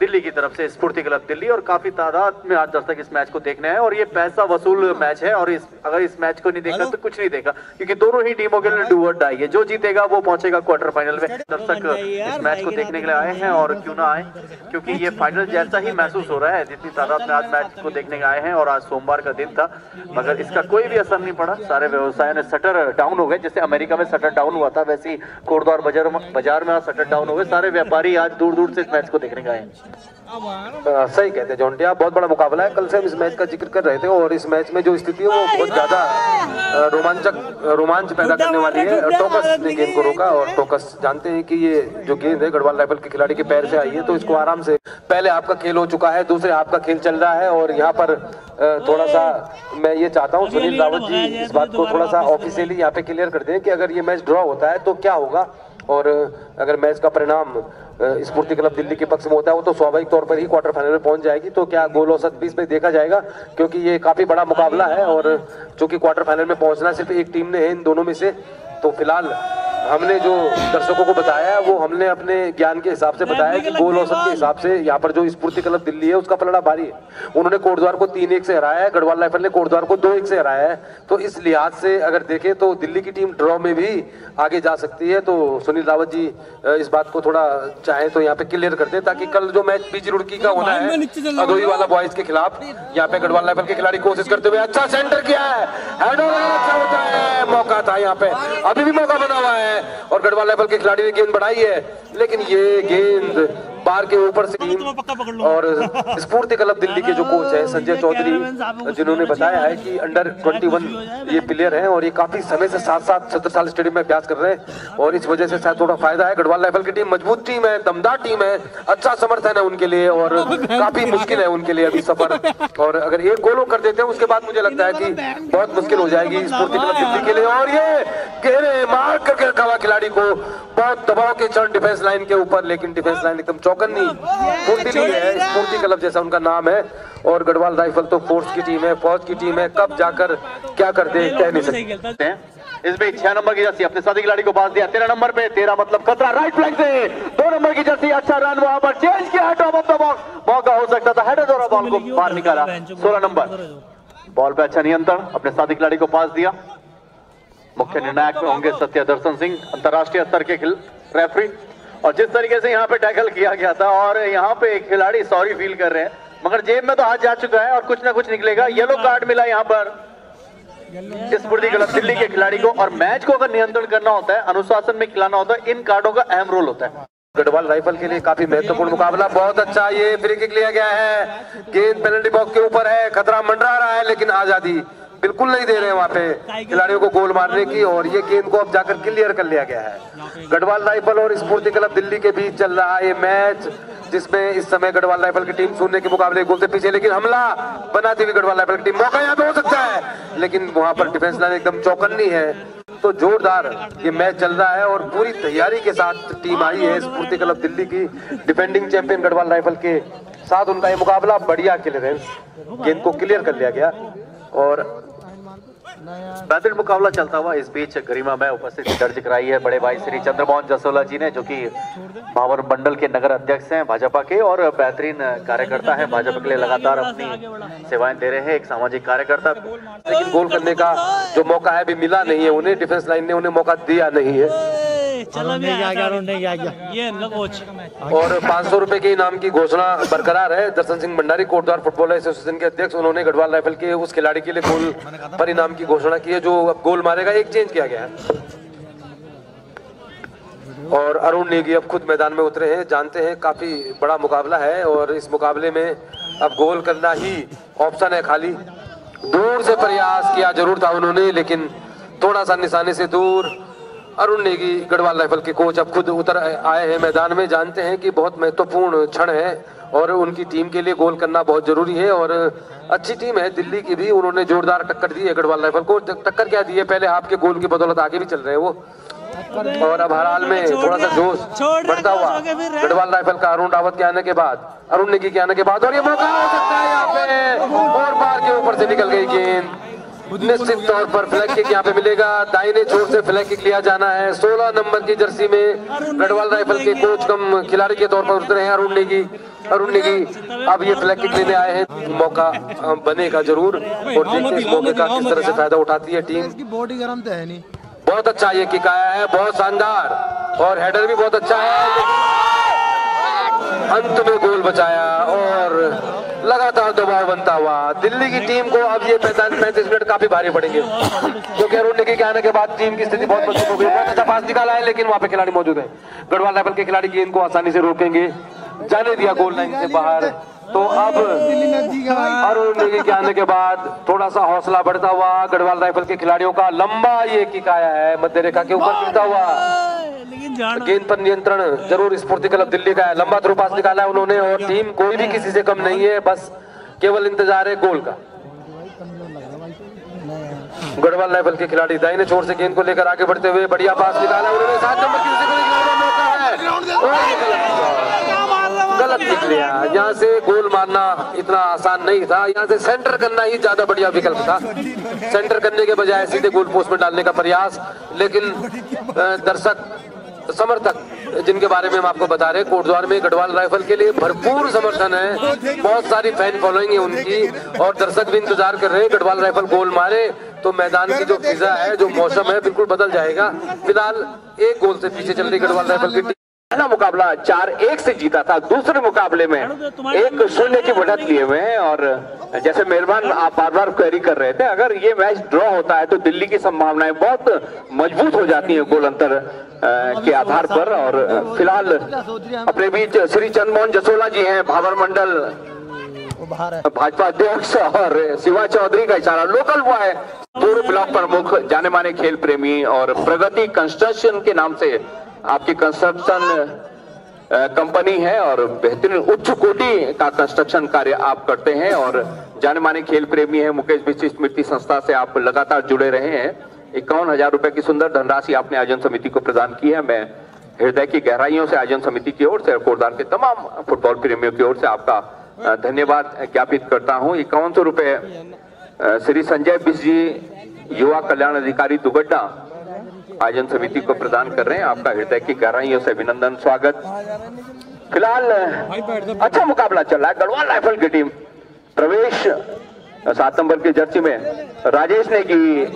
दिल्ली की तरफ़ से स्फूर्ति क्लब दिल्ली और काफ़ी तादाद में आज दर्शक इस मैच को देखने हैं और ये पैसा वसूल मैच है और इस अगर इस मैच को नहीं देखा तो कुछ नहीं देखा क्योंकि दोनों ही टीमों के लिए डू और डाई है। जो जीतेगा वो पहुंचेगा क्वार्टर फाइनल में। दर्शक इस मैच को देखने के लिए आए हैं और क्यों ना आए क्योंकि ये फाइनल जैसा ही महसूस हो रहा है जितनी तादाद में आज मैच को देखने के आए हैं और आज सोमवार का दिन था मगर इसका कोई भी असर नहीं पड़ा। सारे व्यवसायों ने सटर डाउन हो गए जैसे अमेरिका में सटर डाउन हुआ था वैसे ही कोटद्वार बाज़ार में बाज़ार में आज सटर डाउन हो गए। सारे व्यापारी आज दूर दूर से इस मैच को देखने गए हैं। अ, सही कहते हैं जॉन्टिया बहुत बड़ा मुकाबला है। कल से हम इस मैच का ज़िक्र कर रहे थे और इस मैच में जो स्थिति है वो बहुत ज़्यादा रोमांचक रोमांच पैदा करने वाली है। टोकस ने गेंद को रोका और टोकस जानते हैं कि ये जो गेंद है गढ़वाल राइफल के खिलाड़ी के पैर से आई है तो इसको आराम से पहले आपका खेल हो चुका है दूसरे आपका खेल चल रहा है और यहाँ पर थोड़ा सा मैं ये चाहता हूँ सुनील रावत जी इस बात को थोड़ा सा ऑफिशियली यहाँ पे क्लियर कर दें कि अगर ये मैच ड्रॉ होता है तो क्या होगा? और अगर मैच का परिणाम स्पूर्ति क्लब दिल्ली के पक्ष में होता है, वो तो स्वाभाविक तौर पर ही क्वार्टर फाइनल में पहुँच जाएगी। तो क्या गोल औसत बीस में देखा जाएगा? क्योंकि ये काफ़ी बड़ा मुकाबला है और चूँकि क्वार्टर फाइनल में पहुँचना सिर्फ़ एक टीम ने है इन दोनों में से तो फ़िलहाल हमने जो दर्शकों को बताया वो हमने अपने ज्ञान के हिसाब से बताया कि गोल औसत के हिसाब से यहाँ पर जो स्फूर्ति क्लब दिल्ली है उसका पलड़ा भारी है। उन्होंने कोटद्वार को तीन एक से हराया है गढ़वाल राइफल ने कोटद्वार को दो एक से हराया है। तो इस लिहाज से अगर देखें तो दिल्ली की टीम ड्रॉ में भी आगे जा सकती है। तो सुनील रावत जी इस बात को थोड़ा चाहे तो यहाँ पे क्लियर कर दें ताकि कल जो मैच बीजी रुड़की का होना है अदोई वाला बॉयज़ के खिलाफ यहाँ पे गढ़वाल राइफल के खिलाड़ी कोशिश करते हुए अच्छा सेंटर किया अच्छा है मौका था यहाँ पे। अभी भी मौका बना हुआ है। और गढ़वाल राइफल के खिलाड़ी ने गेंद बढ़ाई है। लेकिन ये गेंद बार के ऊपर से गेंद और स्फूर्ति क्लब दिल्ली के जो कोच है संजय चौधरी जिन्होंने बताया है कि अंडर 21 ये प्लेयर हैं और ये काफ़ी समय से सात सात सत्तर साल स्टेडियम में अभ्यास कर रहे हैं और इस वजह से शायद थोड़ा फ़ायदा है। गढ़वाल राइफल की टीम मज़बूत टीम है दमदार टीम है अच्छा समर्थन है उनके लिए और काफ़ी मुश्किल है। उनके लिए अभी सफ़र। और अगर एक गोल कर देते हैं उसके बाद मुझे लगता है की बहुत मुश्किल हो जाएगी स्फूर्ति क्लब दिल्ली के लिए। और ये गहरे मार करके रखा हुआ खिलाड़ी को। बहुत दबाव के चरण डिफेंस लाइन के ऊपर लेकिन डिफेंस लाइन एकदम चौकन्नी। फुर्तीली है स्फूर्ति क्लब जैसा उनका नाम है। और गढ़वाल राइफल तो फोर्स की टीम है फौज की टीम है। कब जाकर क्या कर दे कह नहीं सकते। हैं इस बीच छह नंबर की जर्सी अपने साथी खिलाड़ी को पास दिया। तेरह नंबर पे तेरह मतलब खतरा। राइट फ्लैंक से दो नंबर की जर्सी। अच्छा रन वहाँ पर चेंज किया टॉप ऑफ़ द बॉक्स मौका हो सकता था। द्वारा बॉल को बाहर निकाला। सोलह नंबर। बॉल पे अच्छा नियंत्रण। अपने साथी खिलाड़ी को पास दिया। मुख्य निर्णायक में होंगे सत्य दर्शन सिंह अंतर्राष्ट्रीय स्तर के रेफरी और जिस तरीके से यहाँ पे टैकल किया गया था और यहाँ पे एक खिलाड़ी सॉरी फील कर रहे हैं मगर जेब में तो हाथ जा चुका है और कुछ ना कुछ निकलेगा। येलो कार्ड मिला यहाँ पर। स्फूर्ति क्लब दिल्ली के खिलाड़ी को और मैच को अगर नियंत्रण करना होता है अनुशासन में खिलाना होता है इन कार्डों का अहम रोल होता है। गढ़वाल राइफल के लिए काफ़ी महत्वपूर्ण मुकाबला बहुत अच्छा ये फ्री किक लिया गया है। गेंद पेनल्टी बॉक्स के ऊपर है खतरा मंडरा रहा है लेकिन आज़ादी बिल्कुल नहीं दे रहे हैं वहाँ पे खिलाड़ियों को गोल मारने की, और ये गेंद को अब जाकर क्लियर कर लिया गया है। गढ़वाल राइफल और स्फूर्ति क्लब दिल्ली के बीच चल रहा है ये मैच, जिसमें इस समय गढ़वाल राइफल की टीम शून्य के मुकाबले गोल से पीछे, लेकिन हमला बनाती हुई गढ़वाल राइफल की टीम। मौका यहाँ पे हो सकता है, लेकिन वहाँ पर डिफेंस लाइन एकदम चौकन्नी है। तो जोरदार ये मैच चल रहा है, और पूरी तैयारी के साथ टीम आई है स्पूर्ति क्लब दिल्ली की डिफेंडिंग चैंपियन गढ़वाल राइफल के साथ। उनका ये मुकाबला बढ़िया क्लियरेंस गेंद को क्लियर कर लिया गया, और बेहतरीन मुकाबला चलता हुआ इस बीच गरिमा में उपस्थिति दर्ज कराई है बड़े भाई श्री चंद्रमोहन जसोला जी ने, जो कि भावर मंडल के नगर अध्यक्ष हैं भाजपा के, और बेहतरीन कार्यकर्ता है। भाजपा के लिए लगातार अपनी सेवाएँ दे रहे हैं एक सामाजिक कार्यकर्ता। लेकिन गोल करने का जो मौका है, अभी मिला नहीं है उन्हें। डिफेंस लाइन ने उन्हें मौका दिया नहीं है। और पाँच सौ रुपए के इनाम की घोषणा बरकरार है। दर्शन सिंह भंडारी कोटद्वार फुटबॉल एसोसिएशन के अध्यक्ष, उन्होंने गढ़वाल राइफल के उस खिलाड़ी के लिए गोल पर इनाम की घोषणा की है, जो अब गोल मारेगा, एक चेंज किया गया है। और अरुण नेगी अब खुद मैदान में उतरे हैं, जानते हैं, काफ़ी बड़ा मुकाबला है, और इस मुकाबले में अब गोल करना ही ऑप्शन है खाली। दूर से प्रयास किया ज़रूर था उन्होंने, लेकिन थोड़ा सा निशाने से दूर अरुण नेगी गढ़वाल राइफल के कोच अब खुद उतर आए हैं मैदान में। जानते हैं कि बहुत महत्वपूर्ण क्षण है और उनकी टीम के लिए गोल करना बहुत ज़रूरी है और अच्छी टीम है। दिल्ली की भी उन्होंने जोरदार टक्कर दी है गढ़वाल राइफल को। टक्कर क्या दी है? पहले आपके गोल की बदौलत आगे भी चल रहे हैं वो। और अब हर हाल में थोड़ा सा जोश बढ़ता हुआ गढ़वाल राइफल का अरुण रावत के आने के बाद, अरुण नेगी के आने के बाद, और ये मौका हो सकता है यहाँ पे। और बार के ऊपर से निकल गई गेंद। निश्चित तौर पर फ्लैग किक यहाँ पे मिलेगा। दाहिने छोर से फ्लैग किक लिया जाना है। 16 नंबर की जर्सी में गढ़वाल राइफल के कोच कम खिलाड़ी के तौर पर उतरे हैं अरुण नेगी। अरुण नेगी अब ये फ्लैग किक लेने आए हैं। मौका बनेगा ज़रूर। और देखते हैं इस मौके का किस तरह से फ़ायदा उठाती है टीम। बॉडी गर्म तो है नहीं। बहुत अच्छा ये किक आया है बहुत शानदार। और हेडर भी बहुत अच्छा है। अंत में गोल बचाया और लगातार दबाव बनता हुआ। दिल्ली की टीम को अब ये पैंतालीस पैंतीस मिनट काफ़ी भारी पड़ेंगे। क्योंकि अरुण नेगी के आने के बाद टीम की स्थिति बहुत मज़बूत हो गई। बहुत अच्छा पास निकाला है, लेकिन वहाँ पे खिलाड़ी मौजूद है। गढ़वाल लेवल के खिलाड़ी गेंद को आसानी से रोकेंगे। जाने दिया गोल लाइन से बाहर। तो अब अरुण नेगी के आने के बाद थोड़ा सा हौसला बढ़ता हुआ गढ़वाल राइफल के खिलाड़ियों का लंबा ये किक आया है मध्य रेखा के ऊपर गिरता हुआ। गेंद पर नियंत्रण ज़रूर स्फूर्ति क्लब दिल्ली का है। लंबा थ्रू पास निकाला है उन्होंने और टीम कोई भी किसी से कम नहीं है बस केवल इंतज़ार है गोल का। गढ़वाल लेवल के खिलाड़ी दाहिने छोर से गेंद को लेकर आगे बढ़ते हुए बढ़िया पास निकाला उन्होंने सात नंबर की उसे गोल खिलाड़ी का मौका है यहाँ से गोल मारना इतना आसान नहीं था। यहाँ से सेंटर करना ही ज़्यादा बढ़िया विकल्प था। सेंटर करने के बजाय सीधे गोल पोस्ट में डालने का प्रयास, लेकिन दर्शक, समर्थक, जिनके बारे में हम आपको बता रहे हैं, कोटद्वार में गढ़वाल राइफल के लिए भरपूर समर्थन है। बहुत सारी फ़ैन फॉलोइंग है उनकी, और दर्शक भी इंतज़ार कर रहे हैं, गढ़वाल राइफल गोल मारे तो मैदान की जो फिजा है, जो मौसम है, बिल्कुल बदल जाएगा। फ़िलहाल एक गोल से पीछे चल रही गढ़वाल राइफल की पहला मुकाबला चार एक से जीता था। दूसरे मुकाबले में एक शून्य की बढ़त लिए हुए हैं और जैसे मेहरबान आप बार बार क्वेरी कर रहे थे अगर ये मैच ड्रॉ होता है तो दिल्ली की संभावनाएँ बहुत मज़बूत हो जाती हैं गोल अंतर के आधार पर और फ़िलहाल अपने बीच श्री चंद्रमोहन जसोला जी हैं भावर मंडल। भाजपा अध्यक्ष और शिवा चौधरी का इशारा लोकल हुआ है। पूर्व ब्लॉक प्रमुख जाने माने खेल प्रेमी और प्रगति कंस्ट्रक्शन के नाम से आपकी कंस्ट्रक्शन कंपनी है और बेहतरीन उच्च कोटि का कंस्ट्रक्शन कार्य आप करते हैं और जाने माने खेल प्रेमी है। मुकेश विशिष्ट स्मृति संस्था से आप लगातार जुड़े रहे हैं। इक्यावन हज़ार रुपए की सुंदर धनराशि आपने आयोजन समिति को प्रदान की है। मैं हृदय की गहराइयों से आयोजन समिति की ओर से और कोटदार के तमाम फुटबॉल प्रेमियों की ओर से आपका धन्यवाद ज्ञापित करता हूँ। इक्यावन सौ रुपए श्री संजय बिस जी युवा कल्याण अधिकारी दुगड्डा आयोजन समिति को प्रदान कर रहे हैं। आपका हृदय की गहराइयों से अभिनंदन, स्वागत। फ़िलहाल अच्छा मुकाबला चल रहा है। गढ़वाल राइफल की टीम प्रवेश, सात नंबर की जर्सी में राजेश ने की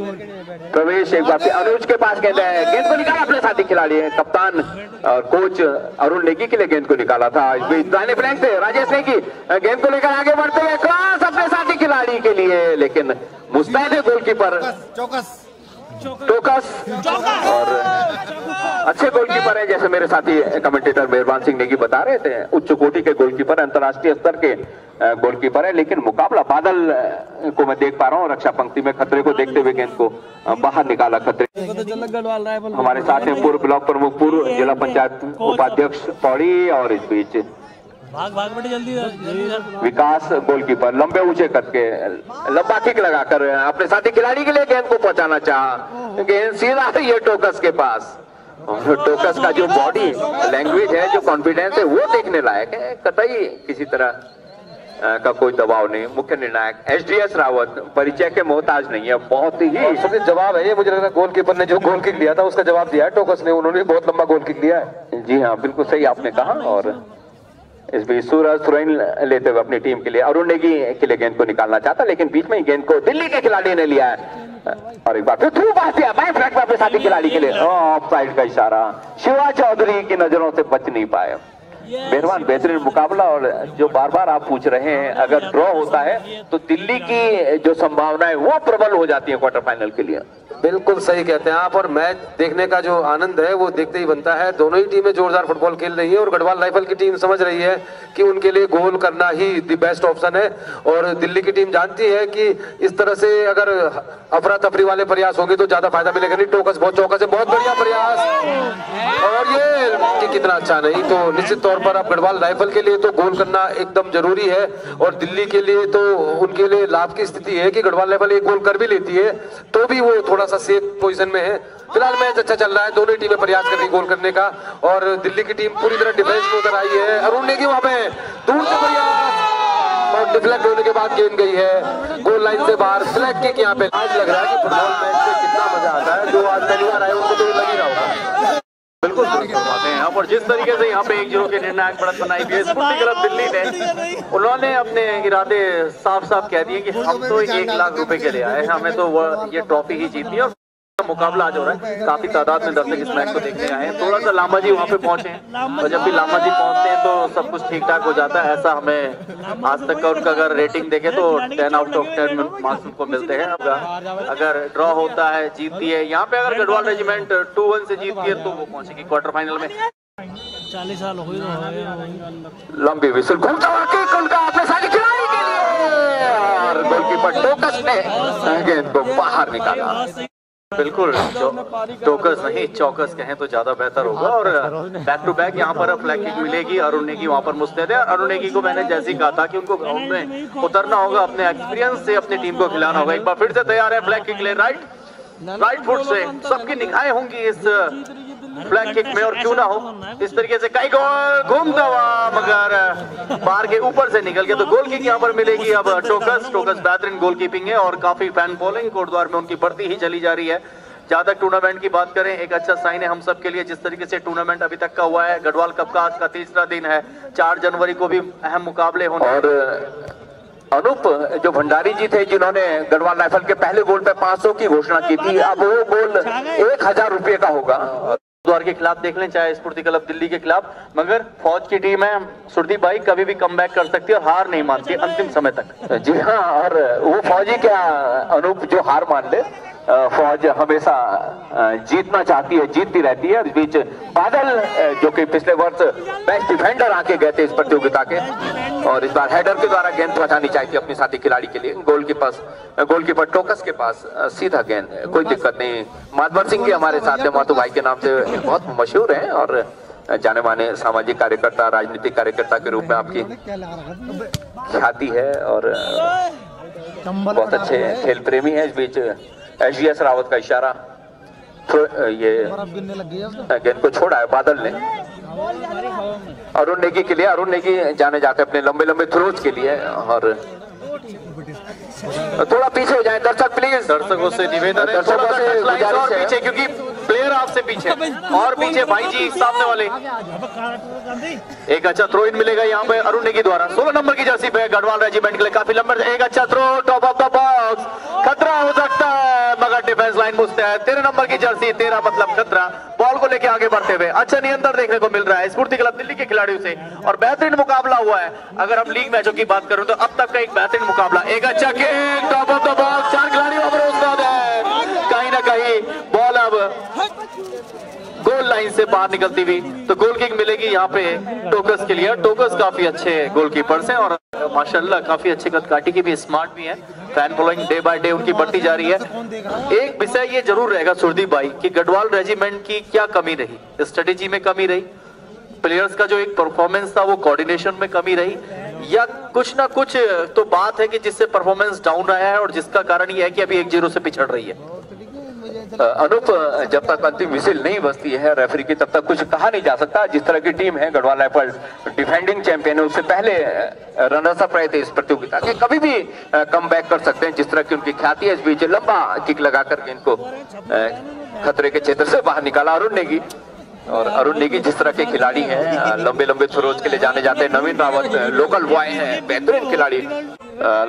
प्रवेश एक बार अनुज के पास गेंद है। गेंद को निकाला अपने साथी खिलाड़ी है। कप्तान और कोच अरुण नेगी के लिए गेंद को निकाला था। दाहिने फ्लैंक से राजेश नेगी गेंद को लेकर आगे बढ़ते हैं क्रॉस अपने साथी खिलाड़ी के लिए। लेकिन मुस्तैद है गोलकीपर। चौकस। टोकस और अच्छे गोलकीपर हैं जैसे मेरे साथी कमेंटेटर मेहरबान सिंह नेगी बता रहे थे उच्च कोटि के गोलकीपर अंतर्राष्ट्रीय स्तर के गोलकीपर है लेकिन मुकाबला बादल को मैं देख पा रहा हूँ रक्षा पंक्ति में खतरे को देखते हुए गेंद को बाहर निकाला खतरे। हमारे साथ हैं पूर्व ब्लॉक प्रमुख पूर्व जिला पंचायत उपाध्यक्ष पौड़ी और इस बीच भाग भाग बेटे जल्दी। विकास गोलकीपर लंबे ऊँचे कद के लंबा किक लगाकर अपने साथी खिलाड़ी के लिए गेंद को पहुंचाना चाहा गेंद सीधा ये टोकस के पास। और टोकस का जो बॉडी लैंग्वेज है जो कॉन्फिडेंस है वो देखने लायक है। कतई किसी तरह का कोई दबाव नहीं। मुख्य निर्णायक एस डी एस रावत परिचय के मोहताज नहीं है। बहुत ही सबसे जवाब है ये मुझे लग रहा है गोलकीपर ने जो गोल किक दिया था उसका जवाब दिया है टोकस ने। उन्होंने बहुत लंबा गोल किक दिया है। जी हाँ बिल्कुल सही आपने कहा और इस बीच सूरज सुरैन लेते हुए अपनी टीम के लिए अरुण नेगी के लिए गेंद को निकालना चाहता लेकिन बीच में ही गेंद को दिल्ली के खिलाड़ी ने लिया है। और एक बार फिर थ्रू पास दिया में अपने साथी खिलाड़ी के लिए। ऑफ़ साइड का इशारा। शिवा चौधरी की नज़रों से बच नहीं पाए। मेहरबान, बेहतरीन मुकाबला और जो बार बार आप पूछ रहे हैं, अगर ड्रॉ होता है तो दिल्ली की जो संभावना है वो प्रबल हो जाती है क्वार्टर फाइनल के लिए। बिल्कुल सही कहते हैं आप, और मैच देखने का जो आनंद है, वो देखते ही बनता है। दोनों ही टीमें जोरदार फुटबॉल खेल रही है, और गढ़वाल राइफल की टीम समझ रही है कि उनके लिए गोल करना ही द बेस्ट ऑप्शन है। और दिल्ली की टीम जानती है कि इस तरह से अगर अफरा तफरी वाले प्रयास होंगे तो ज़्यादा फ़ायदा मिलेगा नहीं। टोकस, बहुत चौकस है, बहुत बढ़िया प्रयास। और ये कि कितना अच्छा नहीं तो निश्चित तौर पर अब गढ़वाल राइफल के लिए तो गोल करना एकदम ज़रूरी है और दिल्ली के लिए तो उनके लिए लाभ की स्थिति है कि गढ़वाल राइफल एक गोल कर भी लेती है तो भी वो थोड़ा सा सेफ़ पोजीशन में है। फ़िलहाल मैच अच्छा चल रहा है, दोनों टीमें प्रयास कर रही गोल करने का और दिल्ली की टीम पूरी तरह डिफेंस में उतर आई है। अरुण नेगी वहाँ पे, दूर से प्रयास और डिफ्लेक्ट होने के बाद गेंद गई है गोल लाइन से बाहर। फ्लैग किक यहाँ पे। आज लग रहा है कि फुटबॉल मैच में कितना मज़ा आता है, जो आज पहली बार आए उनको तो लग ही रहा होगा। बिल्कुल हैं। और जिस तरीके से यहाँ पे एक ज़ीरो के निर्णायक बढ़त बनाई गई है स्फूर्ति क्लब दिल्ली ने उन्होंने अपने इरादे साफ़ साफ़ कह दिए कि हम तो एक लाख रुपए के लिए आए हमें तो ये ट्रॉफी ही जीतनी है। मुकाबला आज हो रहा है। काफ़ी तादाद में दर्शक इस मैच को देखने आए हैं। थोड़ा सा लांबा जी वहाँ पे पहुँचे हैं। और जब भी लांबा जी पहुँचते हैं तो सब कुछ ठीक ठाक हो जाता है। ऐसा हमें आज तक का उनका अगर रेटिंग देखे तो ten out of ten marks उनको मिलते हैं। अगर ड्रॉ होता है जीतती है। यहाँ पे अगर गढ़वाल रेजिमेंट टू वन से जीतती है तो वो पहुंचेगी क्वार्टर फाइनल में। चालीस साल हो गए लंबी विसल घूमता हुआ किक उनका अपने साथी खिलाड़ी के लिए। और गोलकीपर टोकस ने गेंद को बाहर निकाला। बिल्कुल टोकस नहीं चौकस कहें तो ज़्यादा बेहतर होगा और बैक टू बैक यहाँ पर फ्लैग किक मिलेगी अरुण नेगी वहाँ पर मुस्तैद है। अरुण नेगी को मैंने जैसे ही कहा था कि उनको ग्राउंड में उतरना होगा अपने एक्सपीरियंस से अपनी टीम को खिलाना होगा। एक बार फिर से तैयार है फ्लैग किक ले राइट राइट फुट से सबकी निगाहें होंगी इस फ्लैग किक में। और क्यों ना हो? इस तरीके से कई गोल घूमता हुआ मगर बार के ऊपर से निकल के तो गोल किक यहाँ पर मिलेगी अब टोकस टोकस बेहतरीन गोल कीपिंग है और काफ़ी फ़ैन फॉलोइंग कोटद्वार में उनकी बढ़ती ही चली जा रही है। जहाँ तक टूर्नामेंट की बात करें एक अच्छा साइन है हम सब के लिए जिस तरीके से टूर्नामेंट अभी तक का हुआ है। गढ़वाल कप का आज का तीसरा दिन है। चार जनवरी को भी अहम मुकाबले होने और अनूप जो भंडारी जी थे जिन्होंने गढ़वाल राइफल के पहले गोल पे 500 की घोषणा की थी अब वो गोल एक हज़ार रुपये का होगा। द्वार के खिलाफ देख लें चाहे स्फूर्ति क्लब दिल्ली के खिलाफ मगर फौज की टीम है सुरदीप भाई कभी भी कम कर सकती है और हार नहीं मानती अंतिम समय तक। जी हाँ और वो फौजी क्या अनूप जो हार मान ले फौज हमेशा जीतना चाहती है, जीतती रहती है। इस बीच बादल जो कि पिछले वर्ष बेस्ट डिफेंडर आके गए थे इस प्रतियोगिता के। और इस बार हेडर के द्वारा गेंद पहुंचानी चाहिए अपने साथी खिलाड़ी के लिए। गोल के पास गोलकीपर टोकस के पास सीधा गेंद। कोई दिक्कत नहीं। माधवर सिंह भी हमारे साथ मातू भाई के नाम से बहुत मशहूर है। और जाने माने सामाजिक कार्यकर्ता, राजनीतिक कार्यकर्ता के रूप में आपकी ख्याति है। और बहुत अच्छे खेल प्रेमी है इस बीच। एस रावत का इशारा तो ये। गेंद को छोड़ा है बादल ने अरुण नेगी के लिए, अरुण नेगी जाने जाते अपने लंबे लंबे थ्रोज के लिए और थोड़ा पीछे हो जाए दर्शक प्लीज़ दर्शकों से निवेदन है दर्शकों से और गुजारिश है। पीछे क्योंकि प्लेयर आपसे पीछे। और पीछे भाई जी सामने वाले। एक अच्छा थ्रो इन मिलेगा यहाँ पे अरुण नेगी द्वारा। 16 नंबर की जर्सी पे गढ़वाल रेजिमेंट के लिए काफ़ी लंबा। एक अच्छा throw top of the box खतरा हो सकता है मगर डिफेंस लाइन मुस्तैद। तेरह नंबर की जर्सी तेरह मतलब खतरा। बॉल को लेके आगे बढ़ते हुए। अच्छा नियंत्रण देखने को मिल रहा है स्फूर्ति क्लब दिल्ली के खिलाड़ियों से। और बेहतरीन मुकाबला हुआ है। अगर हम लीग मैचों की बात करूँ तो अब तक का एक बेहतरीन मुकाबला। एक अच्छा किक से बाहर निकलती हुई तो गोल किक मिलेगी यहाँ पे टोकस के लिए। टोकस काफ़ी अच्छे गोलकीपर्स हैं और माशाल्लाह काफ़ी अच्छे कदकाठी की भी स्मार्ट भी है। Fan following day by day उनकी बढ़ती जा रही है। एक विषय ये ज़रूर रहेगा सुरदीप भाई कि गढ़वाल रेजिमेंट की क्या कमी रही? स्ट्रेटेजी में कमी रही? प्लेयर्स का जो एक परफॉर्मेंस था वो कोऑर्डिनेशन में कमी रही? या कुछ ना कुछ तो बात है कि जिससे परफॉर्मेंस डाउन आया है और जिसका कारण ये है कि अभी एक ज़ीरो से पिछड़ रही है। अनूप, जब तक अंतिम विसिल नहीं बजती है रेफरी की, तब तक कुछ कहा नहीं जा सकता। जिस तरह की टीम है गढ़वाल राइफल डिफेंडिंग चैंपियन है, उससे पहले रनर्स अप रहे थे इस प्रतियोगिता के। कभी भी कम बैक कर सकते हैं जिस तरह की उनकी ख्याति है। इस बीच लंबा किक लगा करके इनको खतरे के क्षेत्र से बाहर निकाला अरुण नेगी और अरुण नेगी जिस तरह के खिलाड़ी हैं लंबे लंबे थ्रोज के लिए जाने जाते हैं नवीन रावत लोकल बॉय हैं बेहतरीन खिलाड़ी।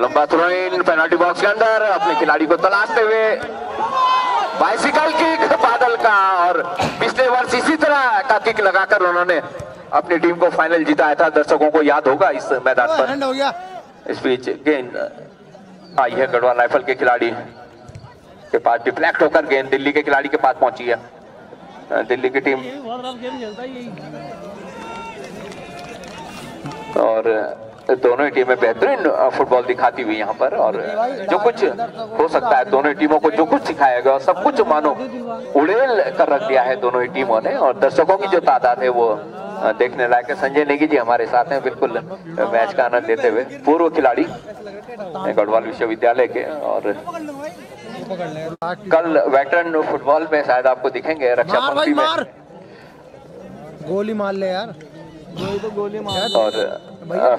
लंबा थ्रो इन पेनाल्टी बॉक्स के अंदर अपने खिलाड़ी को तलाशते हुए बाइसिकल किक बादल का और पिछले वर्ष इसी तरह का किक लगाकर उन्होंने अपनी टीम को फाइनल जिताया था। दर्शकों को याद होगा इस मैदान पर। इस बीच गेंद आई है गढ़वाल राइफल के खिलाड़ी के पास डिफ्लेक्ट होकर गेंद दिल्ली के खिलाड़ी के पास पहुँची है। दिल्ली की टीम है और दोनों ही टीमें बेहतरीन फुटबॉल दिखाती हुई यहाँ पर। और जो कुछ हो सकता है दोनों ही टीमों को जो कुछ सिखाया गया सब कुछ मानो उड़ेल कर रख दिया है दोनों ही टीमों ने। और दर्शकों की जो तादाद है वो देखने लायक है। संजय नेगी जी हमारे साथ हैं बिल्कुल मैच का आनंद लेते हुए। पूर्व खिलाड़ी गढ़वाल विश्वविद्यालय के और कल वेटरन फुटबॉल में शायद आपको दिखेंगे रक्षा मार भाई पंक्ति में। मार। गोली मार ले यार। और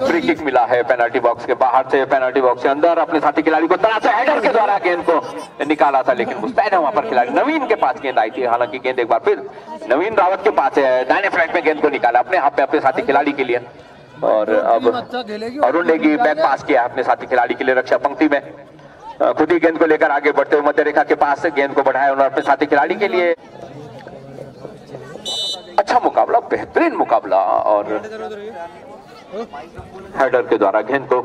फ्री किक मिला है पेनल्टी बॉक्स के बाहर से पेनल्टी बॉक्स के अंदर अपने साथी खिलाड़ी को तरह से हेडर के द्वारा गेंद को निकाला था लेकिन मुस्तैद है वहाँ पर खिलाड़ी नवीन के पास गेंद आई थी। हालाँकि गेंद एक बार फिर नवीन रावत के पास है दाहिने फ्लैट में गेंद को निकाला अपने हाथ पे अपने साथी खिलाड़ी के लिए। और अब अच्छा अरुण नेगी बैक पास किया है अपने साथी खिलाड़ी के लिए रक्षा पंक्ति में। खुद ही गेंद को लेकर आगे बढ़ते हुए मध्य रेखा के पास से गेंद को बढ़ाया उन्होंने अपने साथी खिलाड़ी के लिए। अच्छा मुकाबला, बेहतरीन मुकाबला और हेडर के द्वारा गेंद को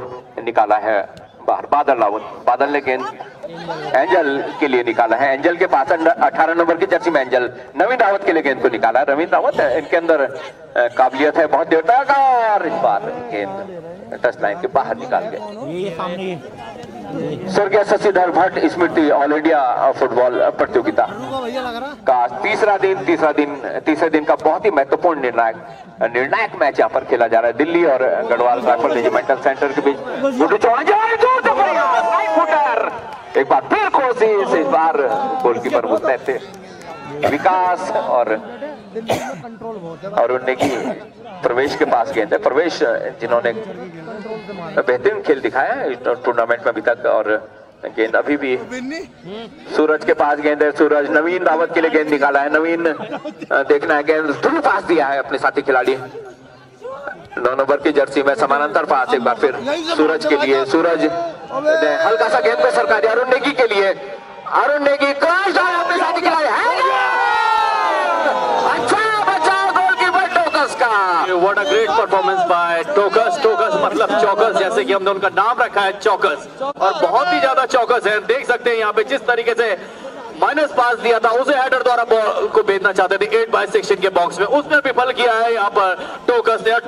निकाला है बाहर बादल रावत बादल ने गेंद एंजल के लिए निकाला है। एंजल के पास अठारह नंबर की जर्सी में एंजल नवीन रावत के लिए गेंद को निकाला है। रवीन रावत इनके अंदर काबिलियत है बहुत देर तक इस बार गेंद टच लाइन के बाहर निकाल गए। स्वर्गीय शशिधर भट्ट, स्मृति ऑल इंडिया फुटबॉल प्रतियोगिता? का तीसरा दिन तीसरा दिन, तीसरे दिन का बहुत ही महत्वपूर्ण निर्णायक निर्णायक मैच यहाँ पर खेला जा रहा है, दिल्ली और गढ़वाल राइफल रेजिमेंटल सेंटर के बीच। एक बार फिर कोशिश इस बार गोलकीपर मुस्तैद थे। विकास और और उनने की प्रवेश के पास गेंद है। प्रवेश जिन्होंने बेहतरीन खेल दिखाया है टूर्नामेंट में अभी तक और गेंद अभी भी सूरज के पास गेंद है। सूरज नवीन रावत के लिए गेंद निकाला है। नवीन देखना है गेंद। धुल पास दिया है अपने साथी खिलाड़ी। नौ नंबर की जर्सी में समानांतर पास एक बार फिर सूरज के लिए। सूरज ने हल्का सा गेंद पे सरका दिया। अरुण नेगी के लिए। अरुण नेगी क्रॉस डाला अपने साथी खिलाड़ी है अच्छा बचा गोलकीपर टोकस का what a great performance by Tokas Tokas मतलब चौकस जैसे कि हमने उनका नाम रखा है चौकस और बहुत ही ज़्यादा चौकस है। देख सकते हैं यहाँ पे जिस तरीके से माइनस पास दिया था उसे हेडर द्वारा बॉल को भेजना चाहते थे एट बाय सेक्शन के बॉक्स में। उसने विफल किया है यहाँ पर टोकस ने।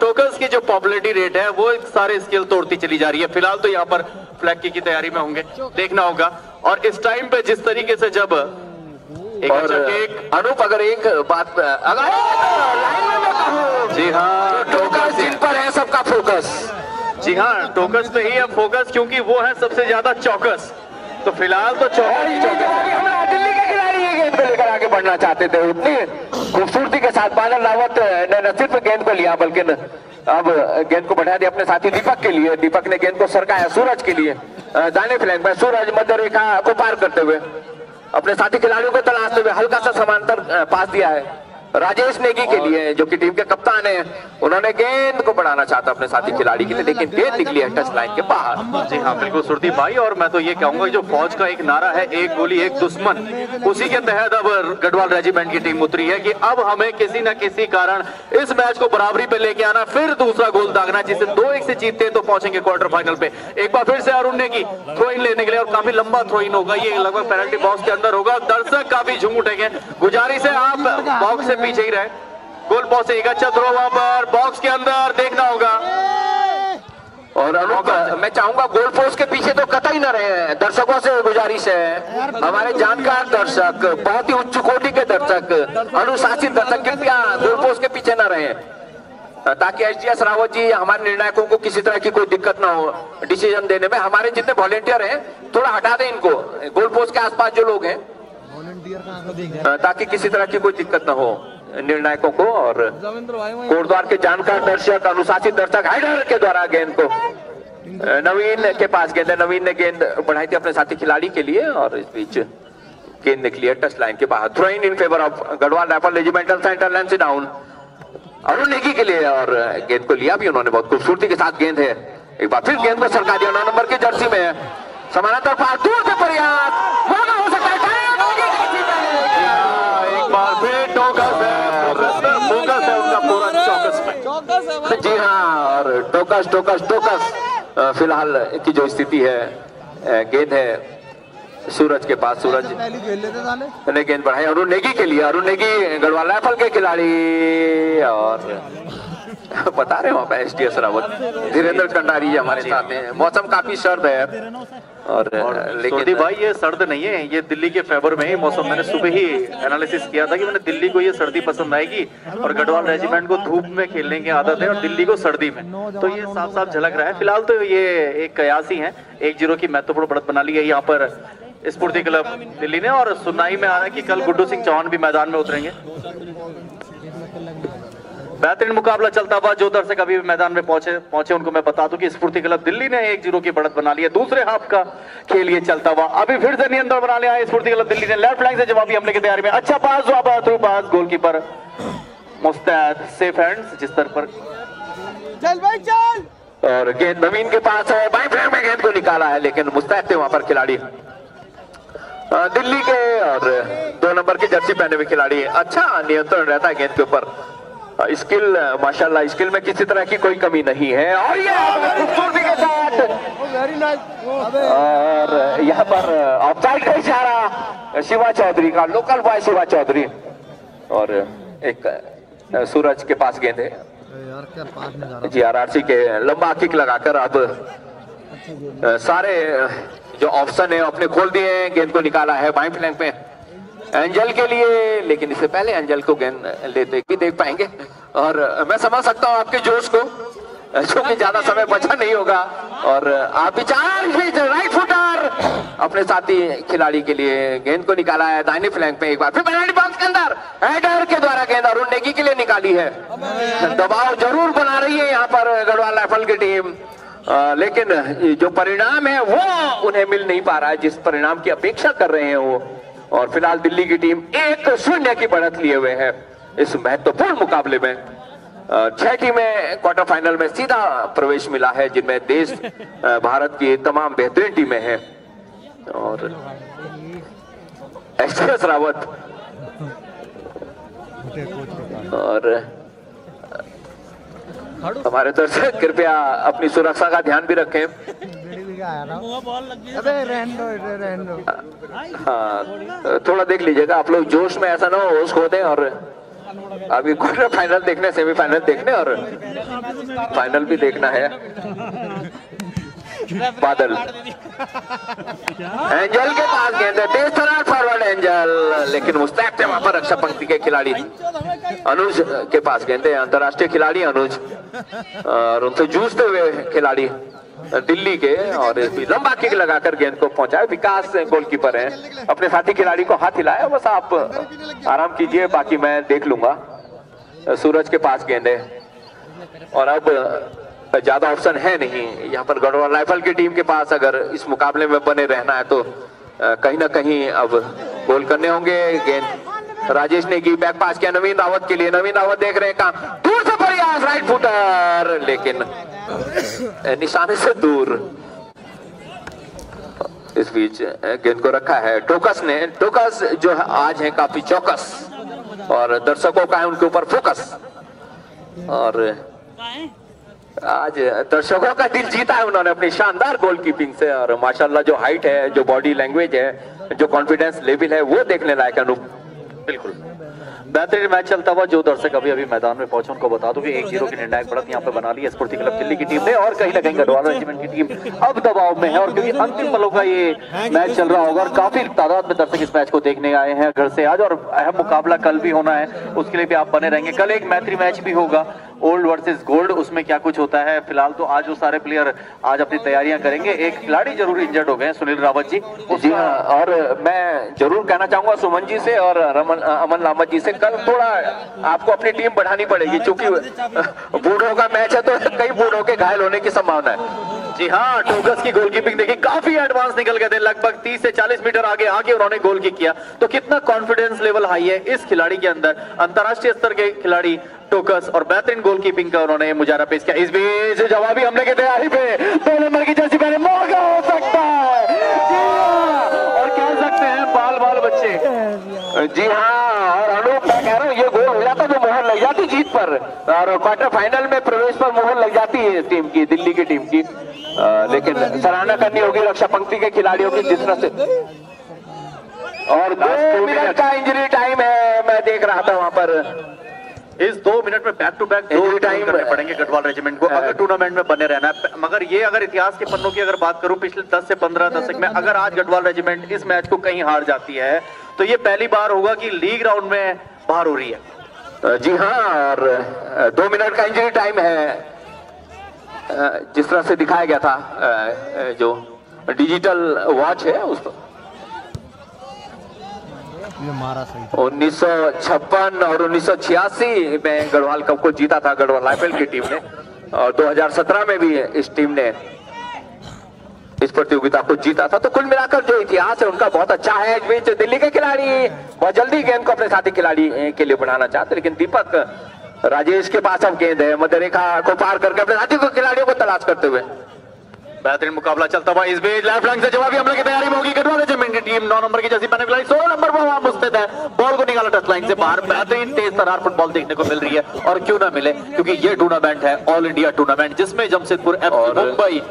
टोकस की जो पॉपुलरिटी रेट है वो सारे स्किल तोड़ती चली जा रही है। फ़िलहाल तो यहाँ पर फ्लैग की, की तैयारी में होंगे। देखना होगा। और इस टाइम पे जिस तरीके से जब एक और अच्छा अनूप अगर एक बात अगर जी हाँ टोकस जिन पर है सबका फोकस जी हाँ टोकस पे ही है फोकस क्योंकि वो है सबसे ज़्यादा चौकस। तो फ़िलहाल तो दिल्ली के खिलाड़ी ये गेंद को लेकर आगे बढ़ना चाहते थे। उतनी खूबसूरती के साथ बादल रावत ने न सिर्फ़ गेंद को लिया, बल्कि अब गेंद को बढ़ा दिया अपने साथी दीपक के लिए। दीपक ने गेंद को सरकाया सूरज के लिए। दाहिने फ्लैंक में सूरज मध्य रेखा को पार करते हुए। अपने साथी खिलाड़ियों को तलाशते हुए हल्का सा समांतर पास दिया है। राजेश नेगी के लिए जो कि टीम के कप्तान है उन्होंने गेंद को बढ़ाना चाहता अपने साथी खिलाड़ी के लिए लेकिन गेंद निकली है टच लाइन के बाहर। जी हाँ बिल्कुल सुरदीप भाई और मैं तो ये कहूँगा जो फौज का एक नारा है एक गोली एक दुश्मन उसी के तहत अब गढ़वाल रेजिमेंट की टीम उतरी है कि अब हमें किसी न किसी कारण इस मैच को बराबरी पे लेके आना फिर दूसरा गोल दागना जिसे दो एक से जीतते हैं तो पहुँचेंगे क्वार्टर फाइनल पे। एक बार फिर से अरुण नेगी थ्रो इन लेने के लिए और काफ़ी लंबा थ्रो इन होगा ये लगभग पेनल्टी बॉक्स के अंदर होगा। दर्शक काफ़ी झूम उठेंगे। गुजारिश है आप बॉक्स से पीछे ही रहे। गोल पोस्ट से एक अच्छा थ्रो वहाँ पर बॉक्स के अंदर देखना होगा। और मैं चाहूँगा गोल पोस्ट के पीछे तो कतई न रहे दर्शकों से गुजारिश है। हमारे जानकार दर्शक बहुत ही उच्च कोटि के दर्शक अनुशासित दर्शक कृपया गोल पोस्ट के पीछे न रहे। ताकि H D S Rawat ji हमारे निर्णायकों को किसी तरह की कोई दिक्कत ना हो डिसीज़न देने में। हमारे जितने वॉलेंटियर हैं थोड़ा हटा दें इनको। गोल पोस्ट के आसपास जो लोग हैं ताकि किसी तरह की कोई दिक्कत न हो निर्णायकों को और कोटद्वार के जानकार दर्शक अनुशासित दर्शक हाइडर के द्वारा गेंद को नवीन के पास गेंद है। नवीन ने गेंद बढ़ाई थी अपने साथी खिलाड़ी के लिए और इस बीच गेंद निकली है टच लाइन के बाहर। Throw in favour of Garhwal rifle regimental centre Lansdowne Arun Negi के लिए और गेंद को लिया भी उन्होंने बहुत खूबसूरती के साथ गेंद है। एक बार फिर गेंद को सरका दिया नौ नंबर की जर्सी में। समानांतर पास दूर से प्रयास टोकस टोकस टोकस। फ़िलहाल की जो स्थिति है गेंद है सूरज के पास सूरज। ने गेंद बढ़ाई अरुण नेगी के लिए अरुण नेगी गढ़वाल राइफल के खिलाड़ी और बता रहे हो आप S T S Rawat? Dhirendra Kandari हमारे साथ हैं। मौसम काफ़ी सर्द है और सोडी लेकिन भाई ये सर्द नहीं है। ये दिल्ली के फेवर में ही मौसम। मैंने सुबह ही एनालिसिस किया था कि मैंने दिल्ली को ये सर्दी पसंद आएगी और गढ़वाल रेजिमेंट को धूप में खेलने की आदत है और दिल्ली को सर्दी में। तो ये साफ़ साफ़ झलक रहा है। फ़िलहाल तो ये एक कयास ही है। एक ज़ीरो की महत्वपूर्ण बढ़त बना ली है यहाँ पर स्फूर्ति क्लब दिल्ली ने। और सुनाई में आ रहा है कि कल गुड्डू सिंह चौहान भी मैदान में उतरेंगे। बेहतरीन मुकाबला चलता हुआ जो दर्शक अभी मैदान में पहुँचे पहुँचे उनको मैं बता दूँ कि स्फूर्ति क्लब दिल्ली ने एक ज़ीरो की बढ़त बना ली है। दूसरे हाफ़ का खेल ये चलता हुआ अभी फिर से नियंत्रण बना लिया है स्फूर्ति क्लब दिल्ली ने। लेफ़्ट लाइन से जवाबी हमले की तैयारी में। अच्छा पास हुआ थ्रू पास गोलकीपर मुस्तैद सेफ़ हैंड्स जिस स्तर पर। चल भाई चल। और गेंद नवीन के पास है बाई फ्लैंक में गेंद को निकाला है लेकिन मुस्तैद थे वहाँ पर खिलाड़ी। दिल्ली के और दो नंबर की जर्सी पहने हुए खिलाड़ी है। अच्छा नियंत्रण रहता है गेंद के ऊपर। स्किल माशाल्लाह स्किल में किसी तरह की कोई कमी नहीं है। और ये खूबसूरती के साथ। और यहाँ पर ऑफसाइड का इशारा शिवा चौधरी का लोकल बॉय शिवा चौधरी। और एक सूरज के पास गेंद। है में जा रहा जीआरआरसी के लंबा किक लगाकर अब सारे जो ऑप्शन है अपने खोल दिए हैं गेंद को निकाला है बाई फ्लैंक पे एंजल के लिए लेकिन इससे पहले एंजल को गेंद लेते भी देख पाएँगे। और मैं समझ सकता हूँ आपके जोश को क्योंकि ज़्यादा समय बचा नहीं होगा। और आप विचार राइट फुटर! अपने साथी खिलाड़ी के लिए गेंद को निकाला है दाहिने फ्लैंक पे एक बार फिर पेनल्टी बॉक्स के अंदर। हेडर के द्वारा गेंद अरुण नेगी के लिए निकाली है। दबाव ज़रूर बना रही है यहाँ पर गढ़वाल राइफल की टीम। अ, लेकिन जो परिणाम है वो उन्हें मिल नहीं पा रहा है जिस परिणाम की अपेक्षा कर रहे हैं वो। और फ़िलहाल दिल्ली की टीम एक शून्य की बढ़त लिए हुए है इस महत्वपूर्ण मुकाबले में। छह टीमें क्वार्टर फाइनल में सीधा प्रवेश मिला है, जिनमें देश भारत की तमाम बेहतरीन टीमें हैं। और एस रावत। और हमारे दर्शक कृपया अपनी सुरक्षा का ध्यान भी रखें। बीड़ी आया था। अबे रहन दो रहन दो। हाँ थोड़ा देख लीजिएगा आप लोग जोश में ऐसा ना हो होश खो दें और अभी क्वार्टर फाइनल देखने सेमीफाइनल देखने और फाइनल भी देखना है। बादल। एंजल के पास गेंद है। तेज तरार फॉरवर्ड एंजल लेकिन मुस्तैक थे वहाँ पर रक्षा पंक्ति के खिलाड़ी। अनुज के पास गेंद है अंतरराष्ट्रीय खिलाड़ी अनुज और उनसे जूझते हुए खिलाड़ी। दिल्ली के और लंबा किक लगाकर गेंद को पहुँचाए। विकास गोलकीपर है। अपने साथी खिलाड़ी को हाथ हिलाया। बस आप आराम कीजिए, बाकी मैं देख लूँगा। सूरज के पास गेंद है। और अब ज़्यादा ऑप्शन है नहीं। यहाँ पर गढ़वाल राइफल की टीम के पास अगर इस मुकाबले में बने रहना है तो कहीं ना कहीं अब गोल करने होंगे। गेंद राजेश ने की बैक पास किया नवीन रावत के लिए। नवीन रावत देख रहे हैं कहा। दूर से प्रयास राइट फुटर लेकिन निशाने से दूर। इस बीच गेंद को रखा है टोकस ने। टोकस जो है, आज है काफ़ी चौकस। और दर्शकों का है उनके ऊपर फोकस। और, आज, दर्शकों का दिल जीता है उन्होंने अपनी शानदार गोलकीपिंग से। और माशाल्लाह जो हाइट है, जो बॉडी लैंग्वेज है, जो कॉन्फिडेंस लेवल है, वो देखने लायक है बिल्कुल। बेहतरीन मैच चलता हुआ, जो दर्शक अभी अभी मैदान में पहुँचे, उनको बता दूँ कि एक ज़ीरो की निर्णायक बढ़त यहाँ पे बना ली है। स्पूर्ति क्लब दिल्ली की टीम ने और कहीं ना कहीं गढ़वाल रेजिमेंट की टीम अब दबाव में है और क्योंकि अंतिम पलों का ये मैच चल रहा होगा और काफ़ी तादाद में दर्शक इस मैच को देखने आए हैं घर से आज और अहम मुकाबला कल भी होना है, उसके लिए भी आप बने रहेंगे। कल एक मैत्री मैच भी होगा ओल्ड वर्सेस गोल्ड उसमें क्या कुछ होता है? फ़िलहाल तो आज वो सारे प्लेयर आज अपनी तैयारियाँ करेंगे। एक खिलाड़ी ज़रूर इंजर्ड हो गए सुनील रावत जी। जी हाँ और मैं ज़रूर कहना चाहूँगा सुमन जी से और रमन अमन लामत जी से कल थोड़ा आपको अपनी टीम बढ़ानी पड़ेगी क्योंकि बूढ़ों का मैच है तो कई बूढ़ों के घायल होने की संभावना है। जी हाँ टोगस की गोलकीपिंग देखी काफ़ी एडवांस निकल गए थे, लगभग 30 से 40 मीटर आगे आगे उन्होंने गोल किक किया। तो कितना कॉन्फिडेंस लेवल हाई है इस खिलाड़ी के अंदर, अंतरराष्ट्रीय स्तर के खिलाड़ी टोकस और बेहतरीन गोलकीपिंग का उन्होंने मुजाहरा पेश किया। इस बीच जवाबी हमले की तैयारी पे, दो नंबर की जर्सी पहले मौका हो सकता है जी हाँ, बाल बाल बच्चे। जी हाँ और अनूप मैं कह रहा हूँ ये गोल हो जाता तो मोहर लग जाती जीत पर। और क्वार्टर फाइनल में प्रवेश पर मोहर लग जाती है टीम की दिल्ली की टीम की। आ, लेकिन सराहना करनी होगी रक्षा पंक्ति के खिलाड़ियों की जिस तरह से। और दो मिनट का इंजरी टाइम है मैं देख रहा था वहाँ पर। इस दो मिनट में बैक टू बैक दो टाइम करने पड़ेंगे गढ़वाल रेजिमेंट को। अगर टूर्नामेंट में बने रहना है मगर ये अगर इतिहास के पन्नों की अगर बात करूँ पिछले 10 से 15 दशक में अगर आज गढ़वाल रेजिमेंट इस मैच को कहीं हार जाती है तो ये पहली बार होगा कि लीग राउंड में बाहर हो रही है। जी हाँ और दो मिनट का इंजरी टाइम है। जिस तरह से दिखाया गया था जो डिजिटल वॉच है उस पर ये मारा सही 1956 और 1986 में गढ़वाल कप को जीता था गढ़वाल राइफल की टीम ने। और 2017 में भी इस टीम ने इस प्रतियोगिता को जीता था। तो कुल मिलाकर जो इतिहास है, उनका बहुत अच्छा है। बीच दिल्ली के खिलाड़ी, बहुत जल्दी गेंद को अपने साथी खिलाड़ी के लिए बढ़ाना चाहते लेकिन दीपक, राजेश के पास अब गेंद है। मध्य रेखा को पार करके अपने साथी को खिलाड़ियों को तलाश करते हुए। बेहतरीन मुकाबला चलता हुआ इस बीच लेफ़्ट फ्लैंग से जवाबी हमले की तैयारी में होगी। गढ़वाल रेजिमेंट की टीम नौ नंबर की जैसी पहने खिलाड़ी सोलह नंबर पर वहाँ मुस्तैद है। बॉल को निकाला टच लाइन से बाहर। बेहतरीन तेज तरार फुटबॉल देखने को मिल रही है और क्यों ना मिले? क्योंकि ये टूर्नामेंट है ऑल इंडिया टूर्नामेंट जिसमें जमशेदपुर मुंबई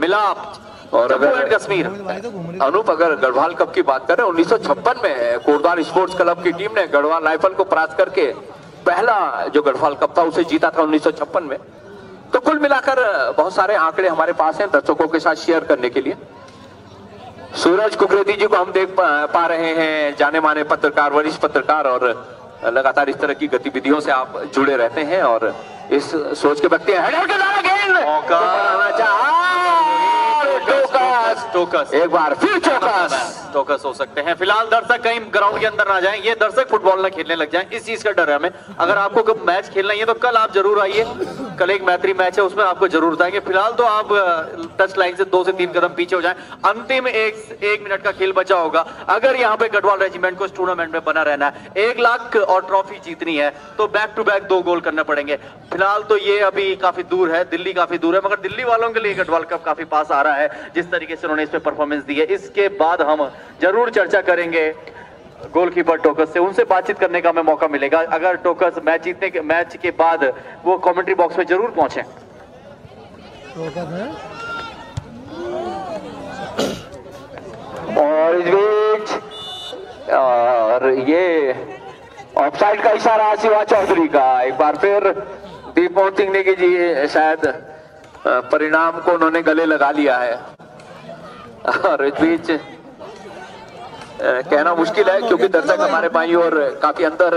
मिलाप और अगर- कश्मीर। अनूप अगर गढ़वाल कप की बात करें 1956 में कोटदार स्पोर्ट्स क्लब की टीम ने गढ़वाल राइफल को परास्त करके पहला जो गढ़वाल कप था उसे जीता था 1956 में। तो कुल मिलाकर बहुत सारे आंकड़े हमारे पास हैं दर्शकों के साथ शेयर करने के लिए। सूरज कुकरेती जी को हम देख पा, रहे हैं जाने माने पत्रकार वरिष्ठ पत्रकार और लगातार इस तरह की गतिविधियों से आप जुड़े रहते हैं और इस सोच के व्यक्ति हैं। हेडर के द्वारा गेंद टोकस टोकस एक बार फिर चौकस टोकस हो सकते हैं। फ़िलहाल दर्शक कहीं ग्राउंड के अंदर ना जाएँ। ये दर्शक फुटबॉल ना खेलने लग जाएँ। इस चीज़ का डर है हमें। अगर आपको कब मैच खेलना ही है तो कल आप ज़रूर आइए। कल एक मैत्री मैच है उसमें आपको ज़रूर बताएँगे। फ़िलहाल तो आप टच लाइन से दो से तीन कदम पीछे हो जाए। अंतिम एक एक मिनट का खेल बचा होगा। अगर यहाँ पे गढ़वाल रेजिमेंट को इस टूर्नामेंट में बना रहना है। एक लाख और ट्रॉफी जीतनी है तो बैक टू बैक दो गोल करने पड़ेंगे। फ़िलहाल तो ये अभी काफ़ी दूर है। दिल्ली काफ़ी दूर है मगर दिल्ली वालों के लिए गढ़वाल कप काफ़ी पास आ रहा है। जिस तरीके से उन्होंने इस पे परफॉर्मेंस दी है। इसके बाद हम ज़रूर चर्चा करेंगे गोलकीपर टोकस से। उनसे बातचीत करने का हमें मौका मिलेगा। अगर टोकस मैच जीतने के मैच के बाद वो कमेंट्री बॉक्स में ज़रूर पहुँचे। और इस बीच और ये ऑफसाइड का इशारा शिवा चौधरी का। एक बार फिर दीप मोहन सिंह नेगी जी शायद परिणाम को उन्होंने गले लगा लिया है। और इस बीच कहना मुश्किल है क्योंकि दर्शक हमारे भाई और काफ़ी अंदर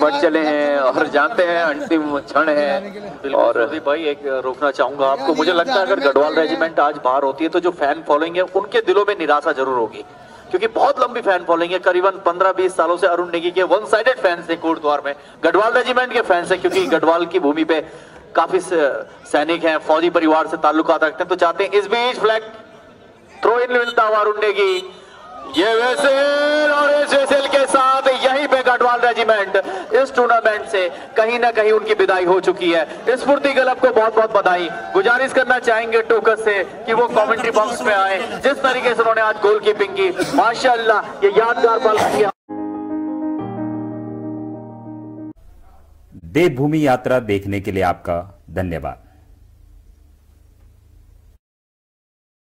बढ़ चले हैं और जानते हैं अंतिम क्षण है और भाई एक रोकना चाहूँगा आपको। मुझे लगता है अगर गढ़वाल रेजिमेंट आज बाहर होती है तो जो फ़ैन फॉलोइंग है उनके दिलों में निराशा ज़रूर होगी। क्योंकि बहुत लंबी फ़ैन फॉलोइंग है करीबन 15-20 सालों से अरुण नेगी के वन साइडेड फैंस थे कोटद्वार में। गढ़वाल रेजिमेंट के फैंस है क्योंकि गढ़वाल की भूमि पे काफ़ी सैनिक हैं, फौजी परिवार से ताल्लुकात रखते हैं। तो चाहते हैं इस बीच flag throw in Arun Negi ये वेसेल और इस वेसेल के साथ यहीं पे गढ़वाल रेजिमेंट इस टूर्नामेंट से कहीं ना कहीं उनकी विदाई हो चुकी है। इस स्फूर्ति क्लब को बहुत बहुत बधाई। गुजारिश करना चाहेंगे टोकस से कि वो कमेंट्री बॉक्स में आए। जिस तरीके से उन्होंने आज गोल कीपिंग की, माशाल्लाह, ये यादगार पल देवभूमि यात्रा देखने के लिए आपका धन्यवाद।